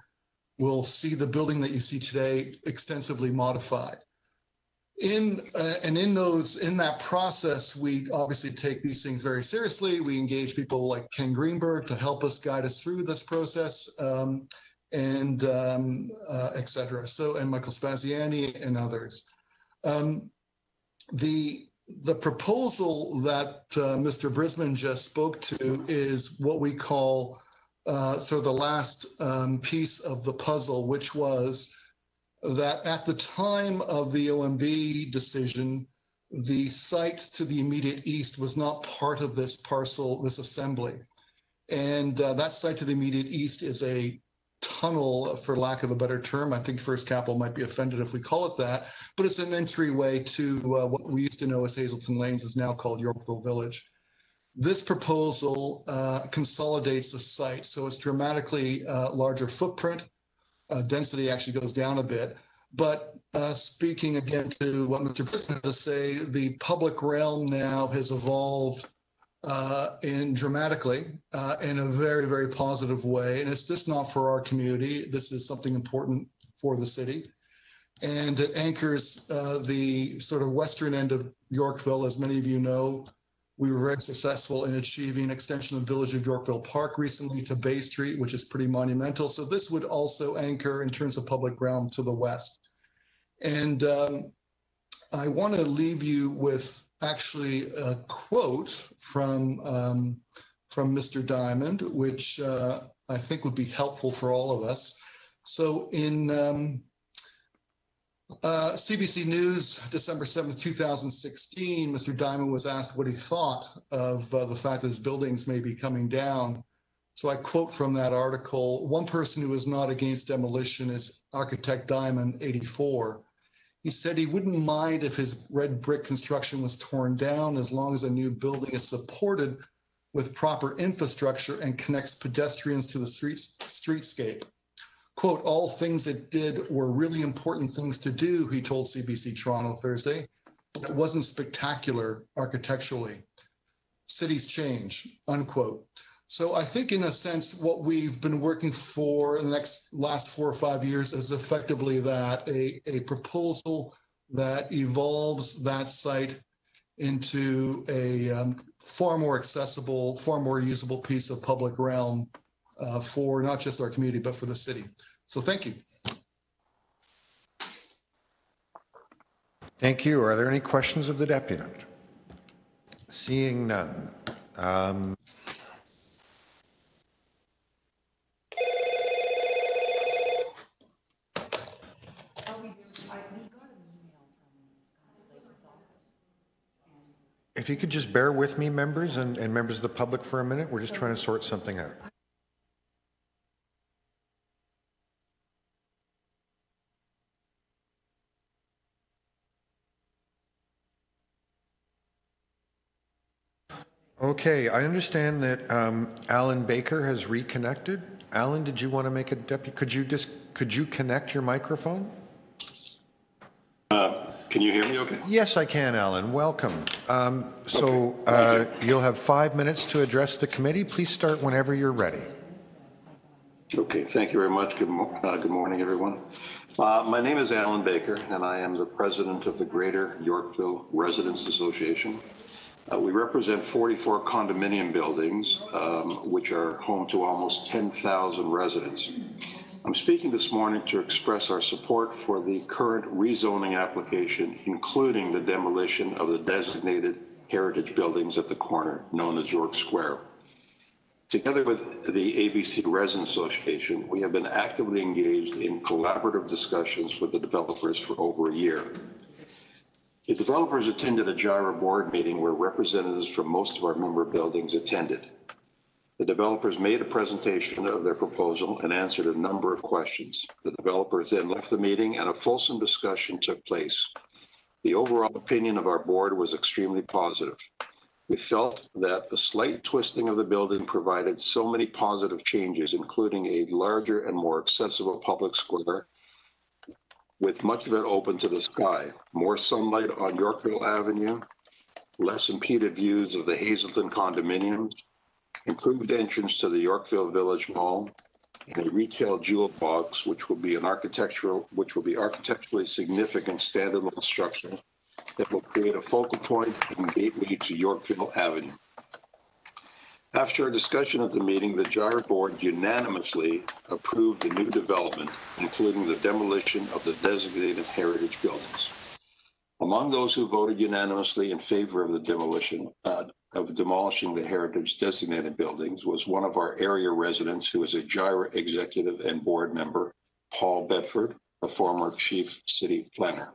will see the building that you see today extensively modified in uh, and in those in that process we obviously take these things very seriously. We engage people like ken greenberg to help us guide us through this process um, and um, uh, etc so and michael spaziani and others. Um, the the proposal that uh, mr brisbin just spoke to is what we call uh, of the last um, piece of the puzzle which was that at the time of the OMB decision, the site to the immediate east was not part of this parcel, this assembly. And uh, that site to the immediate east is a tunnel, for lack of a better term. I think First Capital might be offended if we call it that, but it's an entryway to uh, what we used to know as Hazelton Lanes is now called Yorkville Village. This proposal uh, consolidates the site, so it's dramatically uh, larger footprint density actually goes down a bit. But uh, speaking again to what Mr. Brisbin had to say, the public realm now has evolved uh, in dramatically uh, in a very, very positive way. And it's just not for our community. This is something important for the city. And it anchors uh, the sort of western end of Yorkville, as many of you know, we were very successful in achieving extension of Village of Yorkville Park recently to Bay Street, which is pretty monumental. So this would also anchor in terms of public realm to the west. And um, I want to leave you with actually a quote from um, from Mr. Diamond, which uh, I think would be helpful for all of us. So in um, uh, CBC News, December 7th, 2016, Mr. Diamond was asked what he thought of uh, the fact that his buildings may be coming down. So I quote from that article One person who is not against demolition is architect Diamond, 84. He said he wouldn't mind if his red brick construction was torn down as long as a new building is supported with proper infrastructure and connects pedestrians to the street, streetscape quote, all things it did were really important things to do, he told CBC Toronto Thursday, but it wasn't spectacular architecturally. Cities change, unquote. So I think in a sense, what we've been working for in the next last four or five years is effectively that, a, a proposal that evolves that site into a um, far more accessible, far more usable piece of public realm uh, for not just our community, but for the city. So thank you. Thank you. Are there any questions of the deputy? Seeing none. Um... If you could just bear with me, members and, and members of the public for a minute, we're just trying to sort something out. Okay, I understand that um, Alan Baker has reconnected. Alan, did you want to make a deputy? Could you just could you connect your microphone? Uh, can you hear me okay? Yes, I can, Alan. Welcome. Um, so uh, you'll have five minutes to address the committee. Please start whenever you're ready. Okay, thank you very much. Good, mo uh, good morning, everyone. Uh, my name is Alan Baker, and I am the president of the Greater Yorkville Residents Association. Uh, we represent 44 condominium buildings, um, which are home to almost 10,000 residents. I'm speaking this morning to express our support for the current rezoning application, including the demolition of the designated heritage buildings at the corner known as York Square. Together with the ABC Residents Association, we have been actively engaged in collaborative discussions with the developers for over a year. The developers attended a GYRA board meeting where representatives from most of our member buildings attended. The developers made a presentation of their proposal and answered a number of questions. The developers then left the meeting and a fulsome discussion took place. The overall opinion of our board was extremely positive. We felt that the slight twisting of the building provided so many positive changes, including a larger and more accessible public square, with much of it open to the sky, more sunlight on Yorkville Avenue, less impeded views of the Hazelton condominiums, improved entrance to the Yorkville Village Mall, and a retail jewel box, which will be an architectural, which will be architecturally significant standalone structure that will create a focal point and gateway to Yorkville Avenue. After a discussion at the meeting, the GYRA board unanimously approved the new development, including the demolition of the designated heritage buildings. Among those who voted unanimously in favor of the demolition uh, of demolishing the heritage designated buildings was one of our area residents who is a GYRA executive and board member, Paul Bedford, a former chief city planner.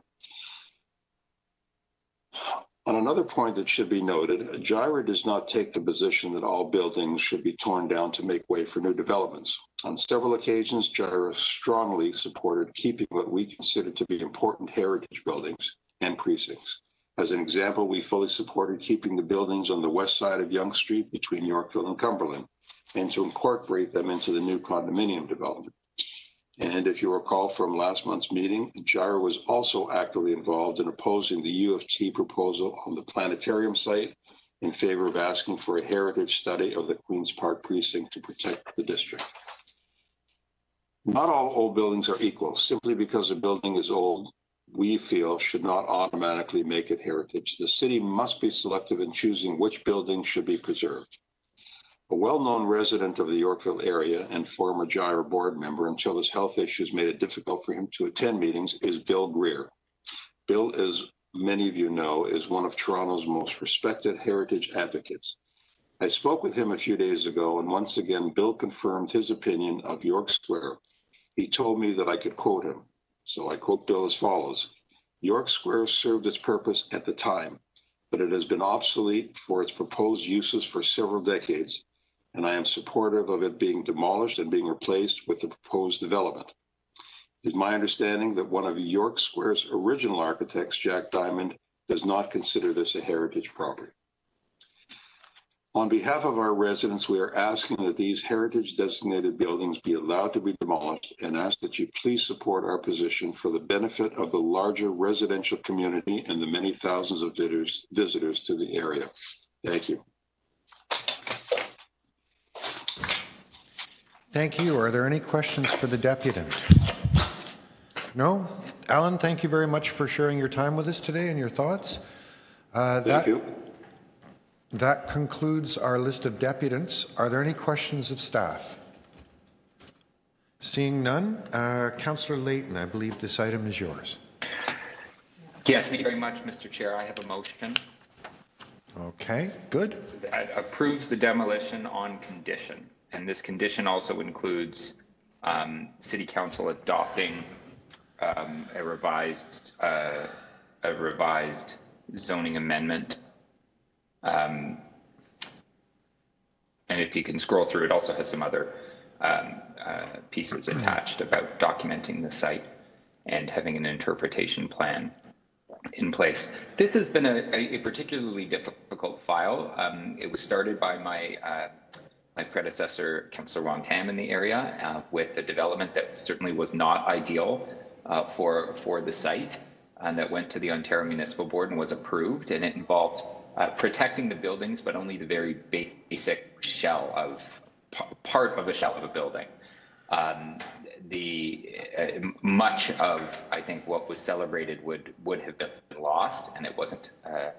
On another point that should be noted, GYRA does not take the position that all buildings should be torn down to make way for new developments. On several occasions, GYRA strongly supported keeping what we consider to be important heritage buildings and precincts. As an example, we fully supported keeping the buildings on the west side of Yonge Street between Yorkville and Cumberland and to incorporate them into the new condominium development. And if you recall from last month's meeting, GYRA was also actively involved in opposing the U of T proposal on the planetarium site in favor of asking for a heritage study of the Queen's Park precinct to protect the district. Not all old buildings are equal. Simply because a building is old, we feel should not automatically make it heritage. The city must be selective in choosing which buildings should be preserved. A well-known resident of the Yorkville area and former GYRA board member until his health issues made it difficult for him to attend meetings is Bill Greer. Bill, as many of you know, is one of Toronto's most respected heritage advocates. I spoke with him a few days ago, and once again, Bill confirmed his opinion of York Square. He told me that I could quote him. So I quote Bill as follows York Square served its purpose at the time, but it has been obsolete for its proposed uses for several decades and I am supportive of it being demolished and being replaced with the proposed development. It is my understanding that one of York Square's original architects, Jack Diamond, does not consider this a heritage property. On behalf of our residents, we are asking that these heritage designated buildings be allowed to be demolished and ask that you please support our position for the benefit of the larger residential community and the many thousands of visitors, visitors to the area. Thank you. Thank you. Are there any questions for the deputant? No? Alan, thank you very much for sharing your time with us today and your thoughts. Uh, thank that, you. That concludes our list of deputants. Are there any questions of staff? Seeing none, uh, Councillor Layton, I believe this item is yours. Yes, thank you very much, Mr. Chair. I have a motion. Okay, good. That approves the demolition on condition. And this condition also includes um, City Council adopting um, a revised uh, a revised zoning amendment Um, and if you can scroll through, it also has some other um, uh, pieces attached about documenting the site and having an interpretation plan in place. This has been a, a particularly difficult file. Um, it was started by my uh, my predecessor, Councillor Wong Tam, in the area uh, with a development that certainly was not ideal uh, for for the site, and that went to the Ontario Municipal Board and was approved. And it involved uh, protecting the buildings, but only the very basic shell of part of a shell of a building. Um, the uh, much of I think what was celebrated would would have been lost, and it wasn't uh,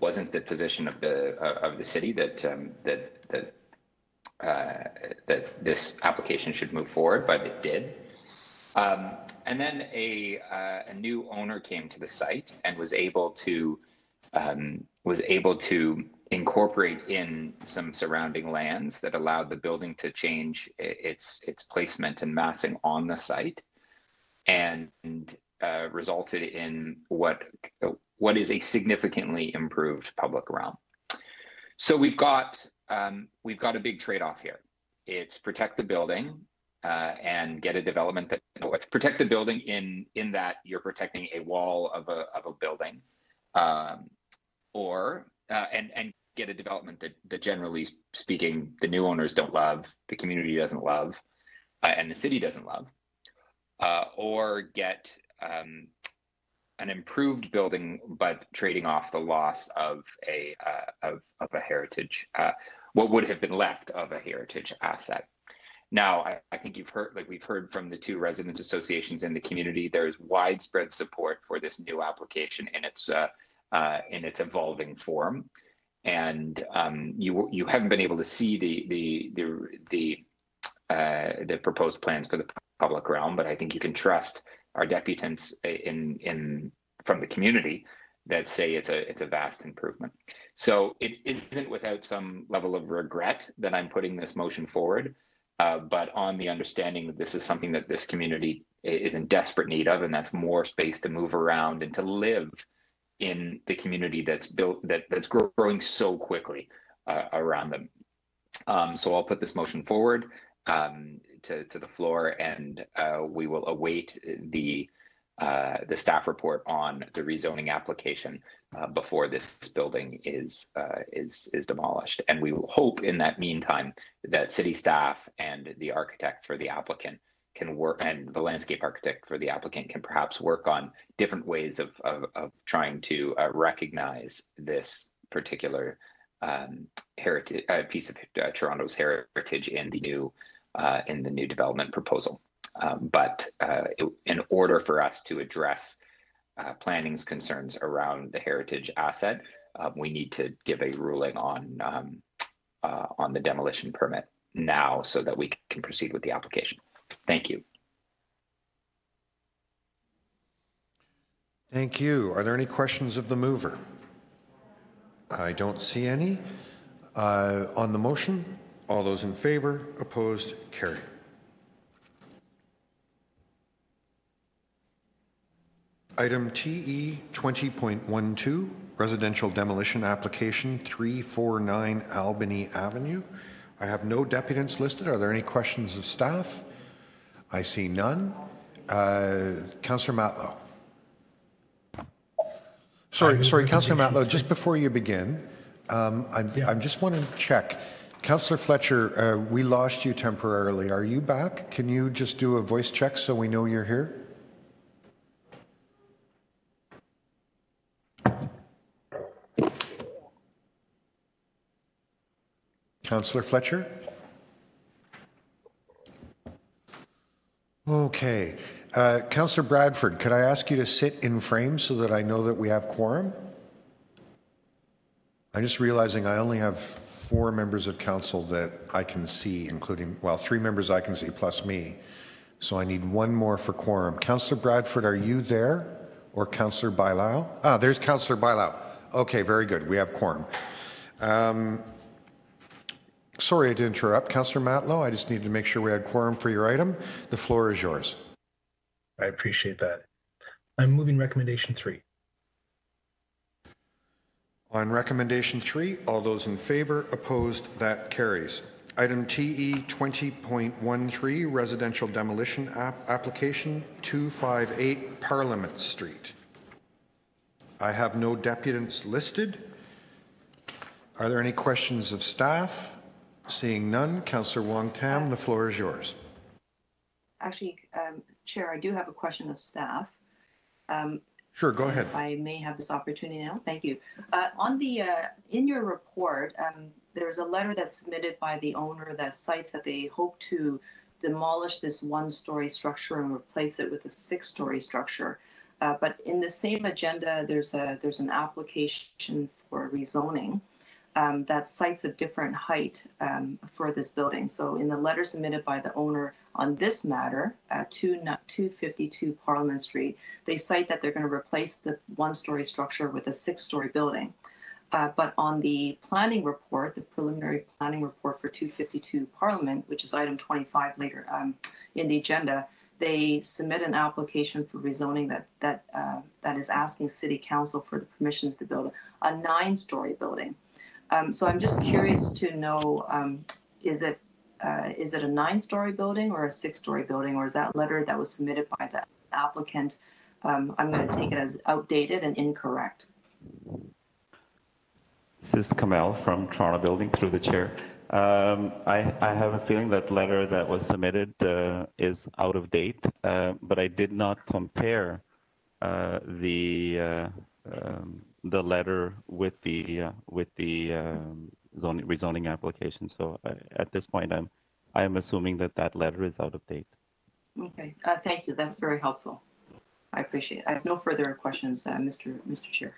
wasn't the position of the uh, of the city that um, that that uh, that this application should move forward, but it did. Um, and then a uh, a new owner came to the site and was able to um, was able to incorporate in some surrounding lands that allowed the building to change its its placement and massing on the site, and uh, resulted in what what is a significantly improved public realm. So we've got um, we've got a big trade off here. It's protect the building uh, and get a development that protect the building in in that you're protecting a wall of a of a building, um, or uh, and and get a development that, that generally speaking, the new owners don't love, the community doesn't love, uh, and the city doesn't love, uh, or get um, an improved building, but trading off the loss of a uh, of, of a heritage, uh, what would have been left of a heritage asset. Now, I, I, think you've heard, like we've heard from the two residents associations in the community, there's widespread support for this new application in its uh, uh, in its evolving form and um, you you haven't been able to see the the the the, uh, the proposed plans for the public realm, but I think you can trust our deputants in in from the community that say it's a it's a vast improvement. So it isn't without some level of regret that I'm putting this motion forward, uh, but on the understanding that this is something that this community is in desperate need of, and that's more space to move around and to live in the community that's built that that's growing so quickly uh, around them. Um, so I'll put this motion forward um, to to the floor, and uh, we will await the uh, the staff report on the rezoning application uh, before this building is uh, is is demolished. And we will hope in that meantime that city staff and the architect for the applicant can work and the landscape architect for the applicant can perhaps work on different ways of, of, of trying to uh, recognize this particular um, heritage uh, piece of uh, Toronto's heritage in the new uh, in the new development proposal. Um, but uh, it, in order for us to address uh, planning's concerns around the heritage asset, um, we need to give a ruling on um, on the demolition permit now so that we can proceed with the application. Thank you. Thank you. Are there any questions of the mover? I don't see any. Uh, on the motion, all those in favor, opposed, carried. Item TE 20.12, residential demolition application 349 Albany Avenue. I have no deputants listed. Are there any questions of staff? I see none. Uh, Councillor Matlow. Sorry, sorry, Councillor Matlow, just before you begin, um, I, yeah. I just want to check. Councillor Fletcher, uh, we lost you temporarily. Are you back? Can you just do a voice check so we know you're here? Councillor Fletcher? Okay. Uh, Councillor Bradford, could I ask you to sit in frame so that I know that we have quorum? I'm just realizing I only have four members of council that I can see, including, well, three members I can see plus me. So I need one more for quorum. Councillor Bradford, are you there? Or Councillor Bailão? Ah, there's Councillor Bailão. Okay, very good. We have quorum. Um, Sorry to interrupt. Councillor Matlow, I just needed to make sure we had quorum for your item. The floor is yours. I appreciate that. I'm moving recommendation three. On recommendation three, all those in favor, opposed, that carries. Item TE 20.13, residential demolition app- application, 258 Parliament Street. I have no deputants listed. Are there any questions of staff? Seeing none, Councillor Wong Tam, the floor is yours. Actually, um, Chair, I do have a question of staff. Um, Sure, go ahead. I may have this opportunity now. Thank you. Uh, on the, uh, in your report, um, there's a letter that's submitted by the owner that cites that they hope to demolish this one-story structure and replace it with a six-story structure. Uh, but in the same agenda, there's a, there's an application for rezoning um, that cites a different height um, for this building. So in the letter submitted by the owner on this matter, at 2, 252 Parliament Street, they cite that they're going to replace the one-story structure with a six-story building. Uh, but on the planning report, the preliminary planning report for 252 Parliament, which is item 25 later um, in the agenda, they submit an application for rezoning that that uh, that is asking City Council for the permissions to build a nine-story building. Um, so I'm just curious to know, um, is it uh, is it a nine-story building or a six-story building, or is that letter that was submitted by the applicant? Um, I'm going to take it as outdated and incorrect. This is Kamel from Toronto Building through the chair. Um, I, I, have a feeling that letter that was submitted uh, is out of date, uh, but I did not compare uh, the uh, um, the letter with the uh, with the um, zoning, rezoning application. So I, at this point, I'm I am assuming that that letter is out of date. Okay, uh, thank you. That's very helpful. I appreciate it. I have no further questions, Mr. Mr. Chair.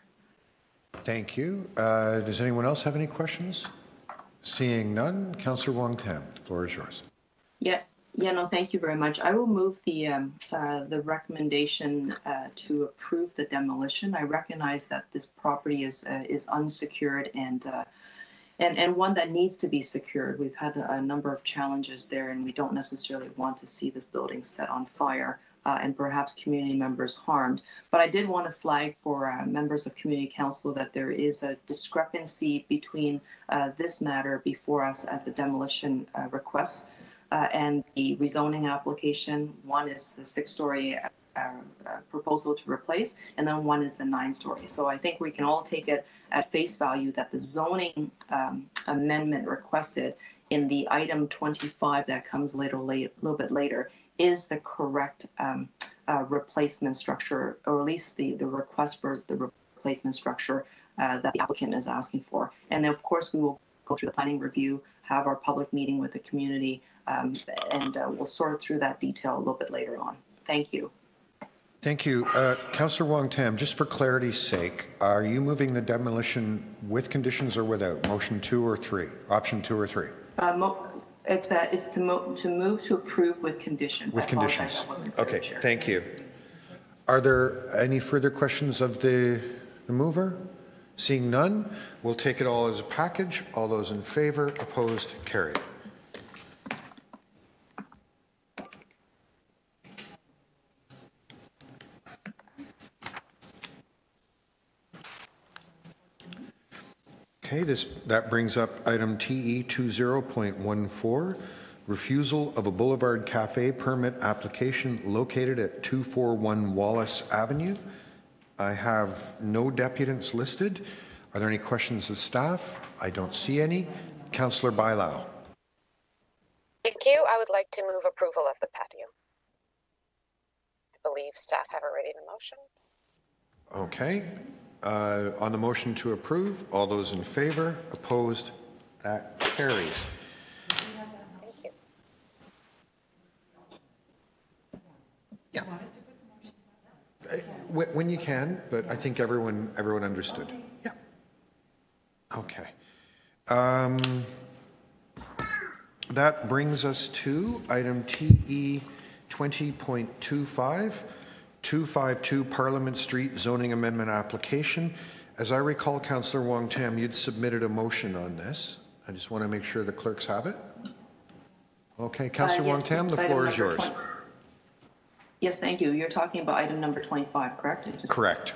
Thank you. Uh, does anyone else have any questions? Seeing none, Councillor Wong Tam, the floor is yours. Yeah, yeah, no, thank you very much. I will move the um, uh, the recommendation uh, to approve the demolition. I recognize that this property is uh, is unsecured and uh, and and one that needs to be secured. We've had a, a number of challenges there, and we don't necessarily want to see this building set on fire uh, and perhaps community members harmed. But I did want to flag for uh, members of community council that there is a discrepancy between uh, this matter before us as the demolition uh, request uh, and the rezoning application. One is the six-story uh, proposal to replace, and then one is the nine-story. So I think we can all take it at face value that the zoning um, amendment requested in the item 25 that comes later, late, a little bit later is the correct um, uh, replacement structure, or at least the, the request for the replacement structure uh, that the applicant is asking for. And then, of course, we will go through the planning review, have our public meeting with the community, um, and uh, we'll sort through that detail a little bit later on. Thank you. Thank you. Uh, Councillor Wong Tam, just for clarity's sake, are you moving the demolition with conditions or without? Motion two or three? Option two or three? Uh, mo- it's a, it's to, mo- to move to approve with conditions. With I conditions. that wasn't clear, Okay, Chair. thank you. Are there any further questions of the, the mover? Seeing none, we'll take it all as a package. All those in favor, opposed, carried. Okay, this, that brings up item TE 20.14, refusal of a Boulevard Cafe permit application located at 241 Wallace Avenue. I have no deputants listed. Are there any questions of staff? I don't see any. Councillor Bailao. Thank you. I would like to move approval of the patio. I believe staff have already the motion. Okay. Uh, on the motion to approve, all those in favor, opposed, that carries. Thank you. Uh, When you can, but I think everyone, everyone understood. Yeah. Okay. Um, That brings us to item TE 20.25, 252 Parliament Street zoning amendment application. As I recall, Councillor Wong Tam, you'd submitted a motion on this. I just want to make sure the clerks have it. Okay, Councillor Uh, Wong Tam, the floor is yours. 20. Yes, thank you. You're talking about item number 25, correct? Just- Correct.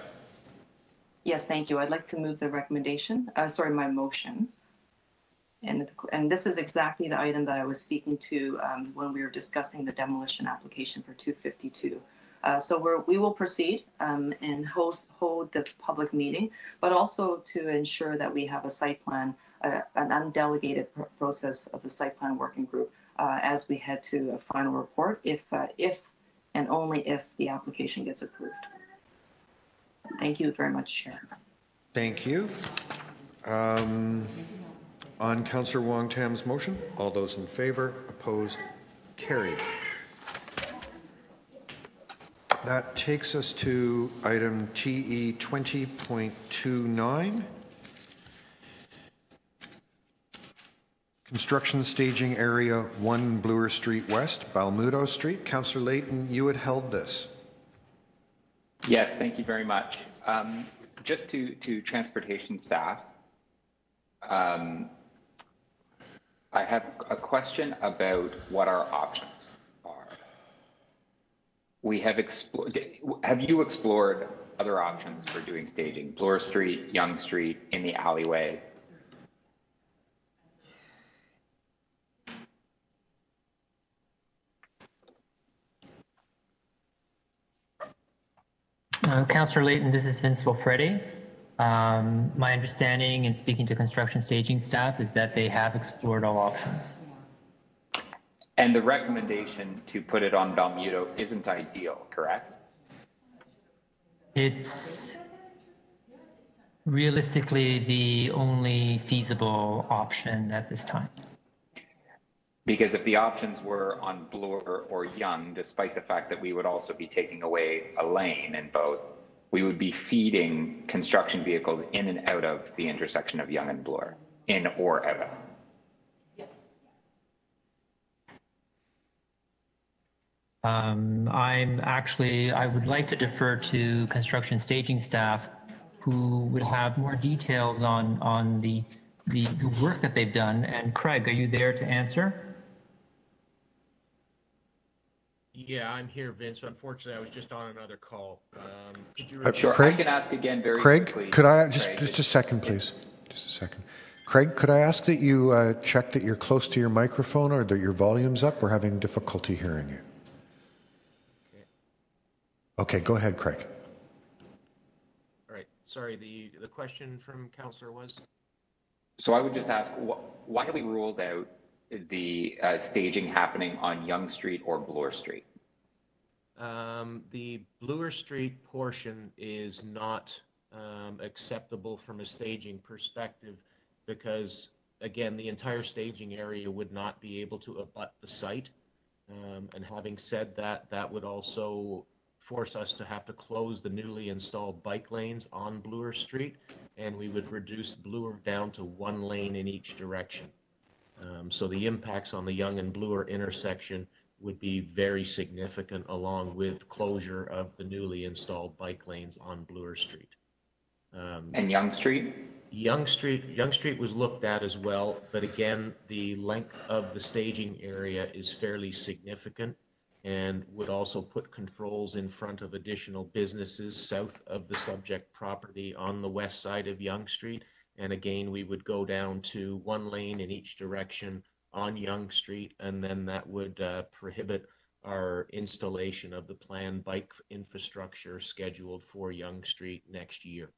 Yes, thank you. I'd like to move the recommendation, uh, sorry, my motion. And, and this is exactly the item that I was speaking to um, when we were discussing the demolition application for 252. Uh, so we're, we will proceed um, and host, hold the public meeting, but also to ensure that we have a site plan, uh, an undelegated pr- process of the site plan working group uh, as we head to a final report, if, uh, if and only if the application gets approved. Thank you very much, Chair. Thank you. Um, On Councillor Wong Tam's motion, all those in favor, opposed, carried. That takes us to item TE 20.29. Construction staging area 1 Bloor Street West, Balmuto Street. Councillor Layton, you had held this. Yes, thank you very much. Um, just to, to transportation staff, um, I have a question about what our options are. We have explored, have you explored other options for doing staging? Bloor Street, Yonge Street, in the alleyway? Uh, Councillor Layton, this is Vince Wilfredi. Um, my understanding in speaking to construction staging staff is that they have explored all options. And the recommendation to put it on Balmuto isn't ideal, correct? It's realistically the only feasible option at this time. Because if the options were on Bloor or Yonge, despite the fact that we would also be taking away a lane in both, we would be feeding construction vehicles in and out of the intersection of Yonge and Bloor, in or out of. Um, I'm actually, I would like to defer to construction staging staff who would have more details on, on the, the, the work that they've done. And Craig, are you there to answer? Yeah, I'm here, Vince. Unfortunately, I was just on another call. Um, could you Uh, repeat- Sure, I can ask again very Craig, quickly. could I, just, Craig, just a second, please. Just a second. Craig, could I ask that you uh, check that you're close to your microphone or that your volume's up? We're having difficulty hearing you. Okay, go ahead, Craig. All right, sorry, the, the question from Counselor was? So I would just ask, wh- why have we ruled out the uh, staging happening on Yonge Street or Bloor Street? Um, the Bloor Street portion is not um, acceptable from a staging perspective because, again, the entire staging area would not be able to abut the site. Um, and having said that, that would also force us to have to close the newly installed bike lanes on Bloor Street, and we would reduce Bloor down to one lane in each direction. Um, so the impacts on the Yonge and Bloor intersection would be very significant along with closure of the newly installed bike lanes on Bloor Street. Um, And Yonge Street? Yonge Street, Yonge Street was looked at as well, but again, the length of the staging area is fairly significant and would also put controls in front of additional businesses south of the subject property on the west side of Yonge Street. And again, we would go down to one lane in each direction on Yonge Street, and then that would uh, prohibit our installation of the planned bike infrastructure scheduled for Yonge Street next year.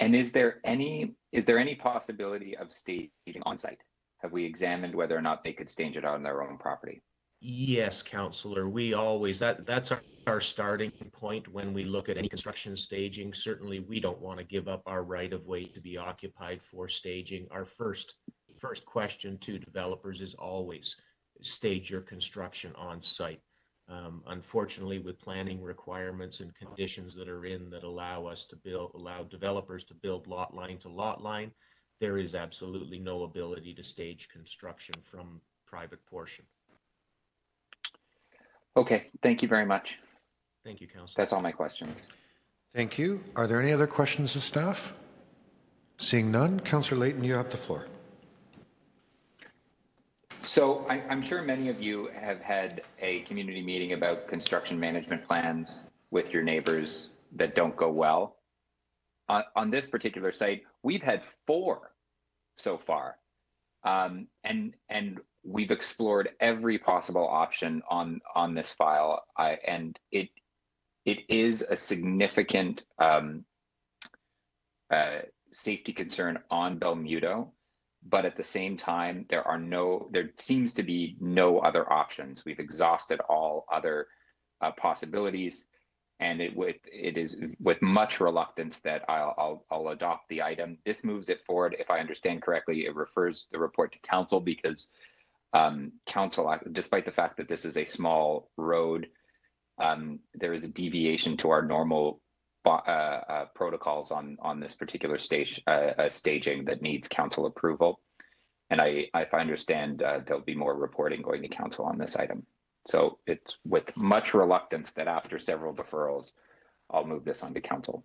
And is there any, is there any possibility of staging on site? Have we examined whether or not they could stage it on their own property? Yes, counselor, we always, that, that's our, our starting point when we look at any construction staging. Certainly, we don't want to give up our right of way to be occupied for staging. Our first, first question to developers is always stage your construction on site. Um, unfortunately, with planning requirements and conditions that are in that allow us to build, allow developers to build lot line to lot line, there is absolutely no ability to stage construction from private portion. Okay, thank you very much. Thank you, Council. That's all my questions. Thank you. Are there any other questions of staff? Seeing none, Councillor Layton, you have the floor. So I, I'm sure many of you have had a community meeting about construction management plans with your neighbors that don't go well. on, on this particular site, we've had four so far. Um, and and we've explored every possible option on on this file. I, and it it is a significant um, uh, safety concern on Balmuto, but at the same time, there are no there seems to be no other options. We've exhausted all other uh, possibilities and it with it is with much reluctance that I'll, I'll I'll adopt the item. This moves it forward. If I understand correctly, it refers the report to council because um, council, despite the fact that this is a small road, um, there is a deviation to our normal uh, uh, protocols on on this particular stage uh, staging that needs council approval. And I, if I understand, uh, there'll be more reporting going to council on this item. So it's with much reluctance that after several deferrals, I'll move this on to council.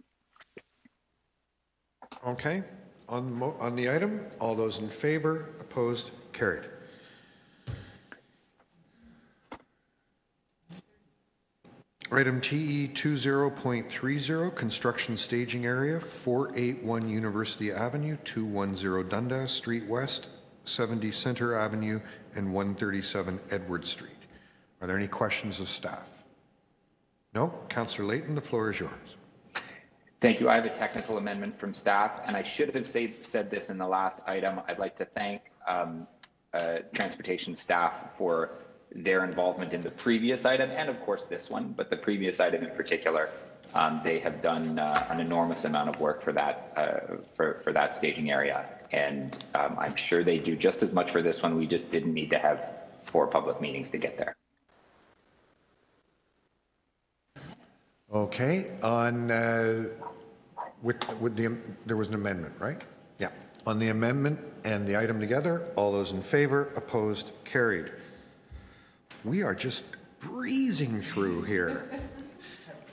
Okay, on, on the item, all those in favor, opposed, carried. Item TE 20.30, construction staging area, 481 University Avenue, 210 Dundas Street West, 70 Center Avenue, and 137 Edward Street. Are there any questions of staff? No? Councillor Layton, the floor is yours. Thank you. I have a technical amendment from staff, and I should have say, said this in the last item. I'd like to thank um, uh, transportation staff for their involvement in the previous item, and of course this one, but the previous item in particular. Um, they have done uh, an enormous amount of work for that uh, for for that staging area, and um, I'm sure they do just as much for this one. We just didn't need to have four public meetings to get there. Okay, on, uh, with, with the, there was an amendment, right? Yeah. On the amendment and the item together, all those in favor, opposed, carried. We are just breezing through here.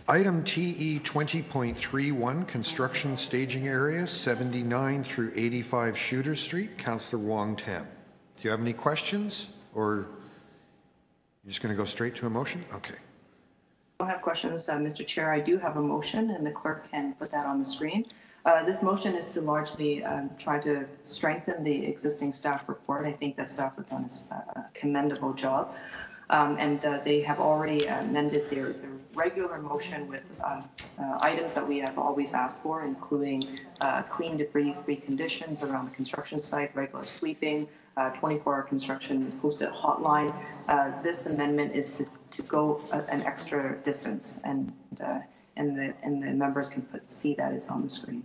Item TE 20.31, construction staging area, 79 through 85 Shuter Street, Councillor Wong Tam. Do you have any questions or you're just going to go straight to a motion? Okay I don't have questions, uh, Mr. Chair. I do have a motion, and the clerk can put that on the screen. Uh, this motion is to largely um, try to strengthen the existing staff report. I think that staff have done a, commendable job. Um, and uh, they have already amended their, their regular motion with um, uh, items that we have always asked for, including uh, clean debris-free conditions around the construction site, regular sweeping, 24-hour uh, construction posted hotline. this amendment is to to go a, an extra distance, and uh, and the and the members can put, see that it's on the screen.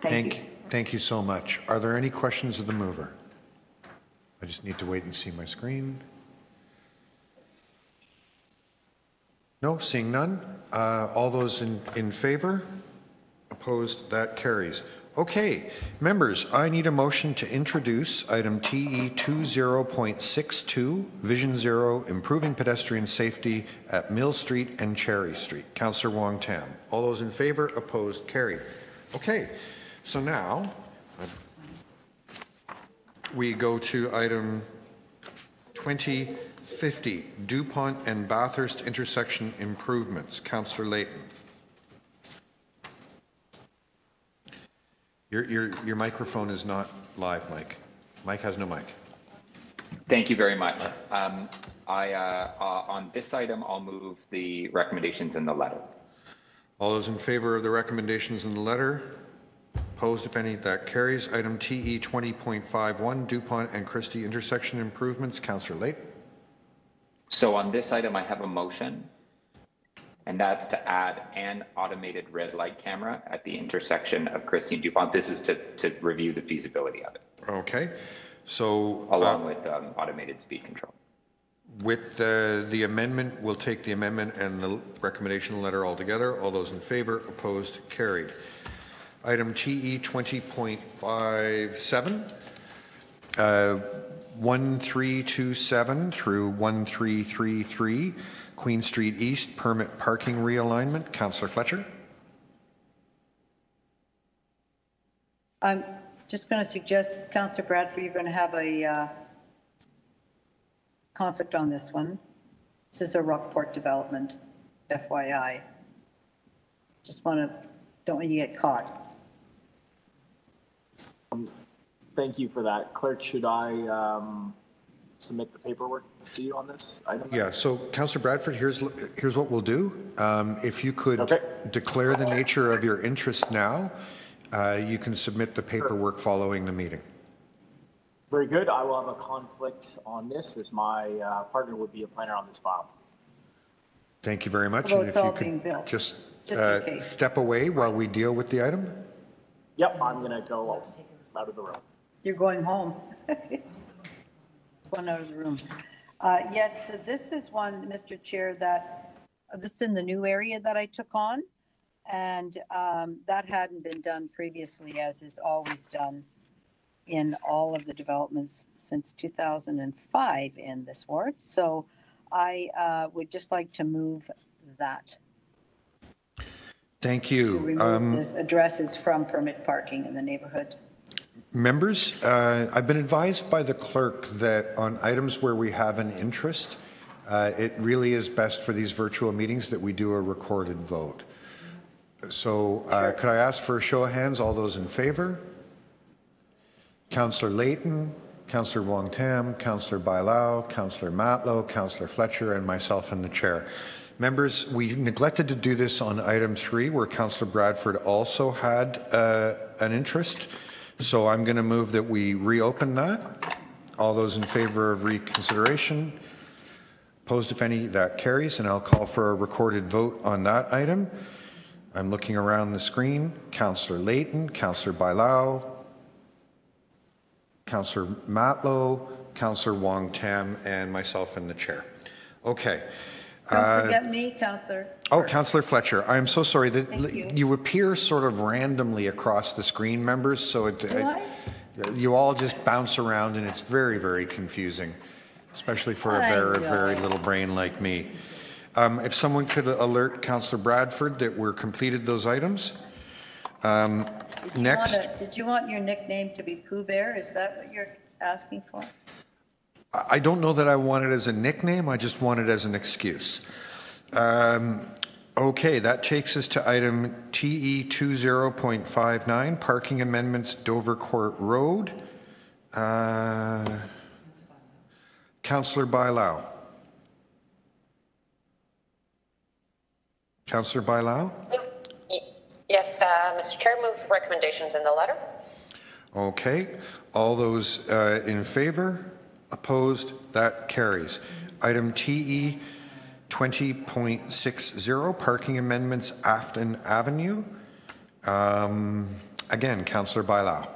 Thank, thank you. Thank you so much. Are there any questions of the mover? I just need to wait and see my screen. No, seeing none. Uh, all those in, in favor? Opposed? That carries. Okay, members, I need a motion to introduce item TE 20.62, Vision Zero, Improving Pedestrian Safety at Mill Street and Cherry Street. Councillor Wong Tam. All those in favor, opposed, carried. Okay, so now we go to item 2050, Dupont and Bathurst intersection improvements. Councillor Layton. Your, your, your microphone is not live, Mike. Mike has no mic. Thank you very much. Um, I, uh, uh, on this item, I'll move the recommendations in the letter. All those in favor of the recommendations in the letter? Opposed, if any, that carries. Item TE 20.51, Dupont and Christie intersection improvements. Councillor Layton. So on this item, I have a motion and that's to add an automated red light camera at the intersection of Christie and Dupont. This is to, to review the feasibility of it. Okay, so. Along uh, with um, automated speed control. With uh, the amendment, we'll take the amendment and the recommendation letter all together. All those in favor, opposed, carried. Item TE 20.57, uh, 1327 through 1333 Queen Street East permit parking realignment. Councillor Fletcher. I'm just going to suggest, Councillor Bradford, you're going to have a uh, conflict on this one. This is a Rockport development, FYI. Just want to Don't want you to get caught. Thank you for that. Clerk, should I um, submit the paperwork to you on this item? Yeah, so Councillor Bradford, here's, here's what we'll do. Um, If you could declare the nature of your interest now, uh, you can submit the paperwork following the meeting. Very good. I will have a conflict on this as my uh, partner would be a planner on this file. Thank you very much. Although And if you could just just uh, step away while we deal with the item? Yep, I'm going to go out of the room. You're going home. One out of the room. Uh, Yes, so this is one, Mr. Chair, that, uh, this is in the new area that I took on. And um, that hadn't been done previously, as is always done in all of the developments since 2005 in this ward. So I uh, would just like to move that, Thank to you. remove Um, this addresses from permit parking in the neighborhood. Members, uh, I've been advised by the clerk that on items where we have an interest, uh, it really is best for these virtual meetings that we do a recorded vote. So uh, could I ask for a show of hands, all those in favor? Councillor Layton, Councillor Wong Tam, Councillor Bailao, Councillor Matlow, Councillor Fletcher, and myself and the chair. Members, we neglected to do this on item three, where Councillor Bradford also had uh, an interest. So I'm going to move that we reopen that. All those in favor of reconsideration? Opposed, if any, that carries, and I'll call for a recorded vote on that item. I'm looking around the screen. Councillor Layton, Councillor Bailao, Councillor Matlow, Councillor Wong Tam, and myself in the chair. Okay. Don't Uh, forget me, Counselor. Oh, Councillor Fletcher, I'm so sorry that you. you appear sort of randomly across the screen, members, so it, I? you all just bounce around and it's very, very confusing, especially for a very, very little brain like me. Um, If someone could alert Councillor Bradford that we're completed those items. Um, Did Next, Did you want your nickname to be Pooh Bear? Is that what you're asking for? I don't know that I want it as a nickname, I just want it as an excuse. Um, Okay, that takes us to item TE 20.59, parking amendments Dovercourt Road. Uh, Councillor Bailao. Councillor Bailao? Yes, uh, Mr. Chair, move recommendations in the letter. Okay, all those uh, in favor? Opposed? That carries. Item TE 20.60, parking amendments Afton Avenue. Um, Again, Councillor Bailao.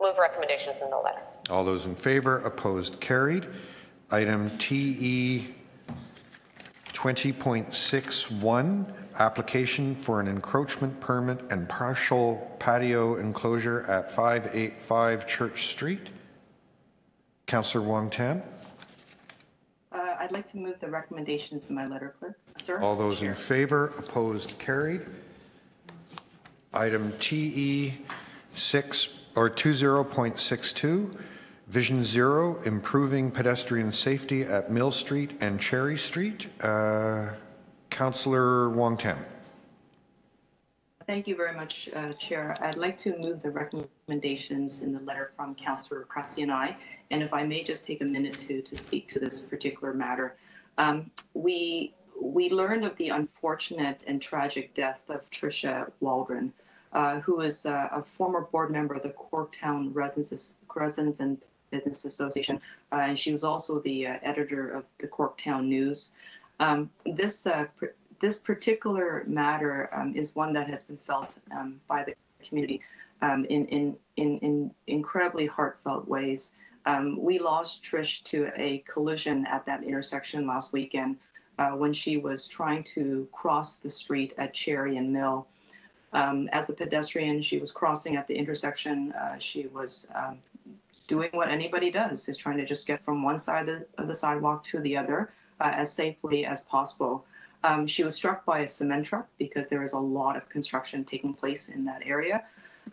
Move recommendations in the letter. All those in favor? Opposed? Carried. Item TE 20.61, application for an encroachment permit and partial patio enclosure at 585 Church Street. Councillor Wong Tam. Uh, I'd like to move the recommendations in my letter, clerk. Sir? All those in favor, opposed, carried. Item TE 6, or 20.62, Vision Zero, improving pedestrian safety at Mill Street and Cherry Street. Uh, Councillor Wong Tam. Thank you very much, uh, Chair. I'd like to move the recommendations in the letter from Councillor Cressy and I. And if I may just take a minute to, to speak to this particular matter. Um, we, we learned of the unfortunate and tragic death of Tricia Waldron, uh, who is a former board member of the Corktown Residents, Residents and Business Association. Uh, and she was also the uh, editor of the Corktown News. Um, this uh, this particular matter um, is one that has been felt um, by the community um, in, in, in, in incredibly heartfelt ways. Um, we lost Trish to a collision at that intersection last weekend uh, when she was trying to cross the street at Cherry and Mill. Um, as a pedestrian, she was crossing at the intersection. Uh, she was um, doing what anybody does, is trying to just get from one side of the, of the sidewalk to the other uh, as safely as possible. Um, she was struck by a cement truck because there is a lot of construction taking place in that area.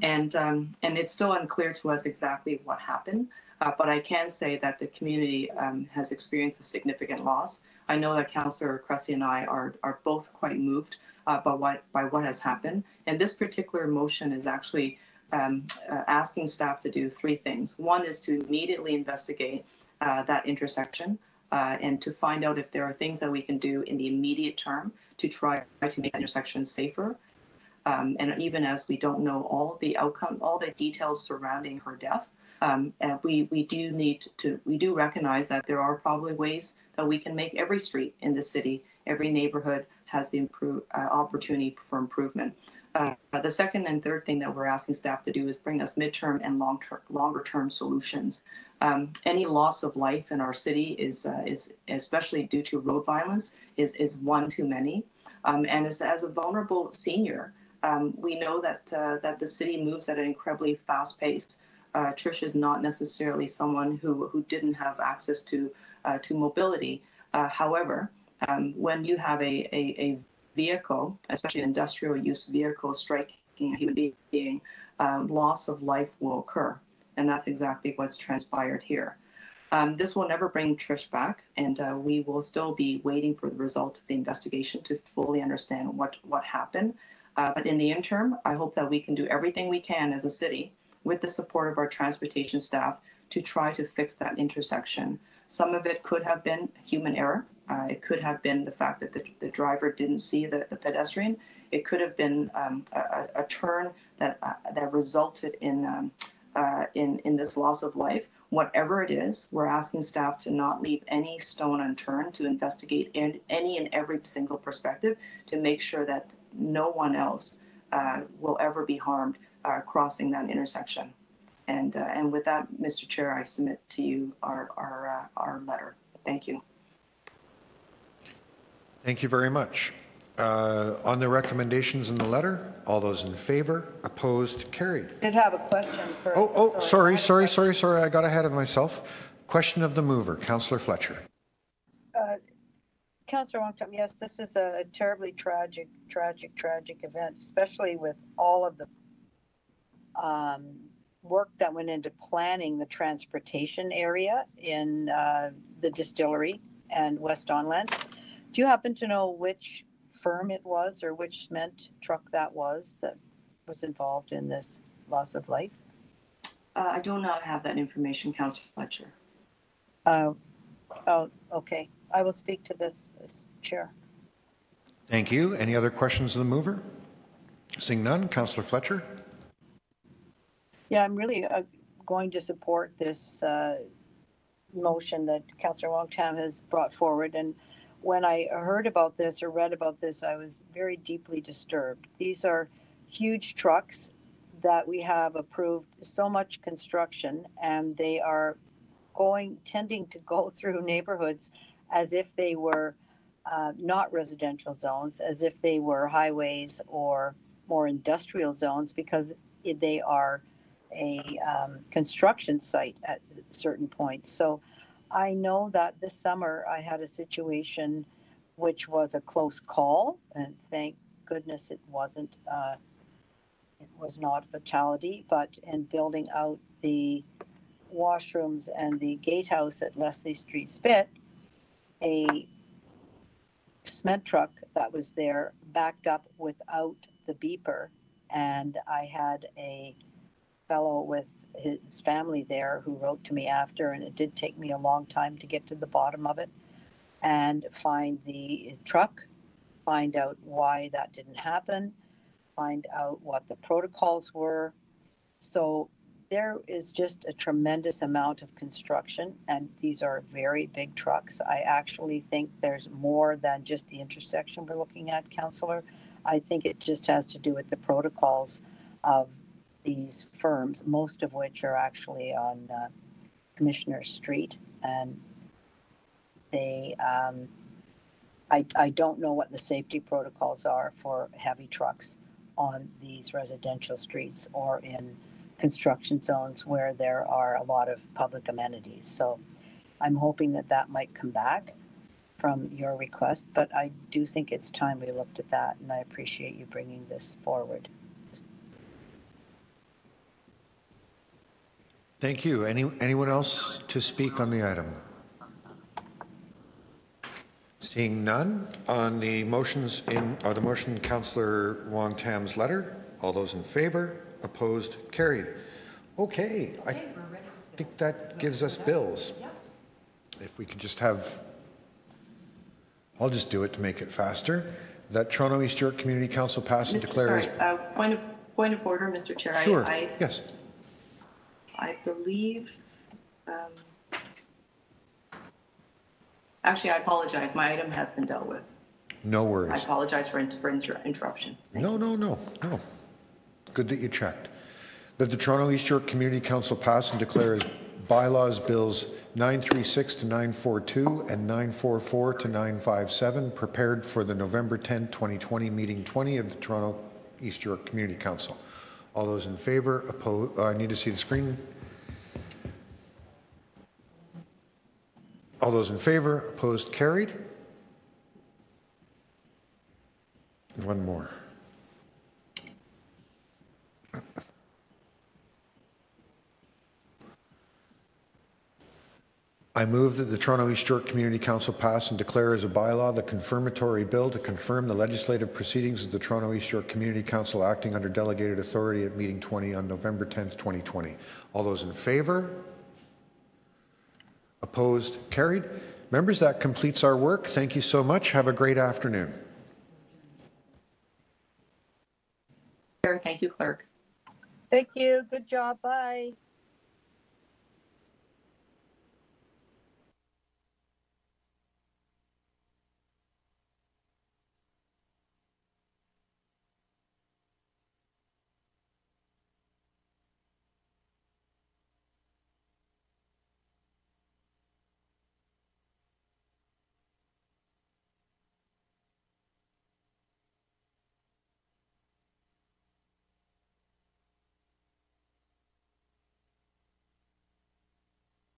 And, um, and it's still unclear to us exactly what happened. Uh, but I can say that the community um, has experienced a significant loss. I know that Councillor Cressy and I are, are both quite moved uh, by, what, by what has happened. And this particular motion is actually um, uh, asking staff to do three things. One is to immediately investigate uh, that intersection uh, and to find out if there are things that we can do in the immediate term to try to make that intersection safer. Um, and even as we don't know all the outcome, all the details surrounding her death, um, we we do need to we do recognize that there are probably ways that we can make every street in the city, every neighborhood has the improve, uh, opportunity for improvement. Uh, the second and third thing that we're asking staff to do is bring us midterm and long term, longer term solutions. Um, any loss of life in our city is uh, is especially due to road violence is is one too many. Um, and as, as a vulnerable senior, um, we know that uh, that the city moves at an incredibly fast pace. Uh, Trish is not necessarily someone who who didn't have access to uh, to mobility. Uh, however, um, when you have a, a, a, vehicle, especially an industrial use vehicle, striking a human being, um, loss of life will occur. And that's exactly what's transpired here. Um, this will never bring Trish back, and uh, we will still be waiting for the result of the investigation to fully understand what, what happened. Uh, but in the interim, I hope that we can do everything we can as a city with the support of our transportation staff to try to fix that intersection. Some of it could have been human error. Uh, it could have been the fact that the, the driver didn't see the, the pedestrian. It could have been um, a, a, turn that uh, that resulted in, um, uh, in in this loss of life. Whatever it is, we're asking staff to not leave any stone unturned to investigate in, any and every single perspective to make sure that no one else uh, will ever be harmed uh, crossing that intersection. And, uh, and with that, Mr. Chair, I submit to you our, our, uh, our letter. Thank you. Thank you very much. Uh, on the recommendations in the letter, all those in favor, opposed, carried. Did have a question for. Oh, oh, sorry, sorry, sorry, sorry. I got ahead of myself. Question of the mover, Councillor Fletcher. Uh, Councillor Wong-Tam, yes, this is a terribly tragic, tragic, tragic event, especially with all of the um, work that went into planning the transportation area in uh, the distillery and West Don Lands. Do you happen to know which firm it was or which cement truck that was that was involved in this loss of life? Uh, I do not have that information, Councillor Fletcher. Uh, oh, okay. I will speak to this, this chair. Thank you. Any other questions of the mover? Seeing none, Councillor Fletcher. Yeah, I'm really uh, going to support this uh, motion that Councillor Wong-Tam has brought forward. And when I heard about this or read about this, I was very deeply disturbed. These are huge trucks that we have approved so much construction, and they are going, tending to go through neighborhoods as if they were uh, not residential zones, as if they were highways or more industrial zones, because they are a um, construction site at certain points. So I know that this summer I had a situation which was a close call, and thank goodness it wasn't. Uh, it was not fatality, but in building out the washrooms and the gatehouse at Leslie Street Spit, a cement truck that was there backed up without the beeper, and I had a fellow with his family there who wrote to me after, and it did take me a long time to get to the bottom of it and find the truck, find out why that didn't happen, find out what the protocols were. So there is just a tremendous amount of construction, and these are very big trucks. I actually think there's more than just the intersection we're looking at, Councillor. I think it just has to do with the protocols of these firms, most of which are actually on uh, Commissioner Street, and they. Um, I, I don't know what the safety protocols are for heavy trucks on these residential streets or in construction zones where there are a lot of public amenities. So I'm hoping that that might come back from your request, but I do think it's time we looked at that, and I appreciate you bringing this forward. Thank you. Any, anyone else to speak on the item? Seeing none, on the motions in, or the motion Councillor Wong Tam's letter, all those in favor, opposed, carried. Okay, I think that gives us bills. If we could just have, I'll just do it to make it faster. That Toronto East York Community Council pass and Mr. declare as Sorry, uh, point of, point of order, Mr. Chair. I- Sure, I, yes. I believe, um, actually, I apologize. My item has been dealt with. No worries. I worries. apologize for inter- for inter- interruption. No, no, no, no. Good that you checked. That the Toronto East York Community Council pass and declare as bylaws bills 936 to 942 and 944 to 957 prepared for the November 10, 2020 meeting 20 of the Toronto East York Community Council. All those in favor, oppose, I uh, need to see the screen. All those in favor, opposed, carried. One more. I move that the Toronto East York Community Council pass and declare as a bylaw the confirmatory bill to confirm the legislative proceedings of the Toronto East York Community Council acting under delegated authority at meeting 20 on November 10th, 2020. All those in favor? Opposed? Carried. Members, that completes our work. Thank you so much. Have a great afternoon. Chair, Thank you, clerk. Thank you. Good job. Bye.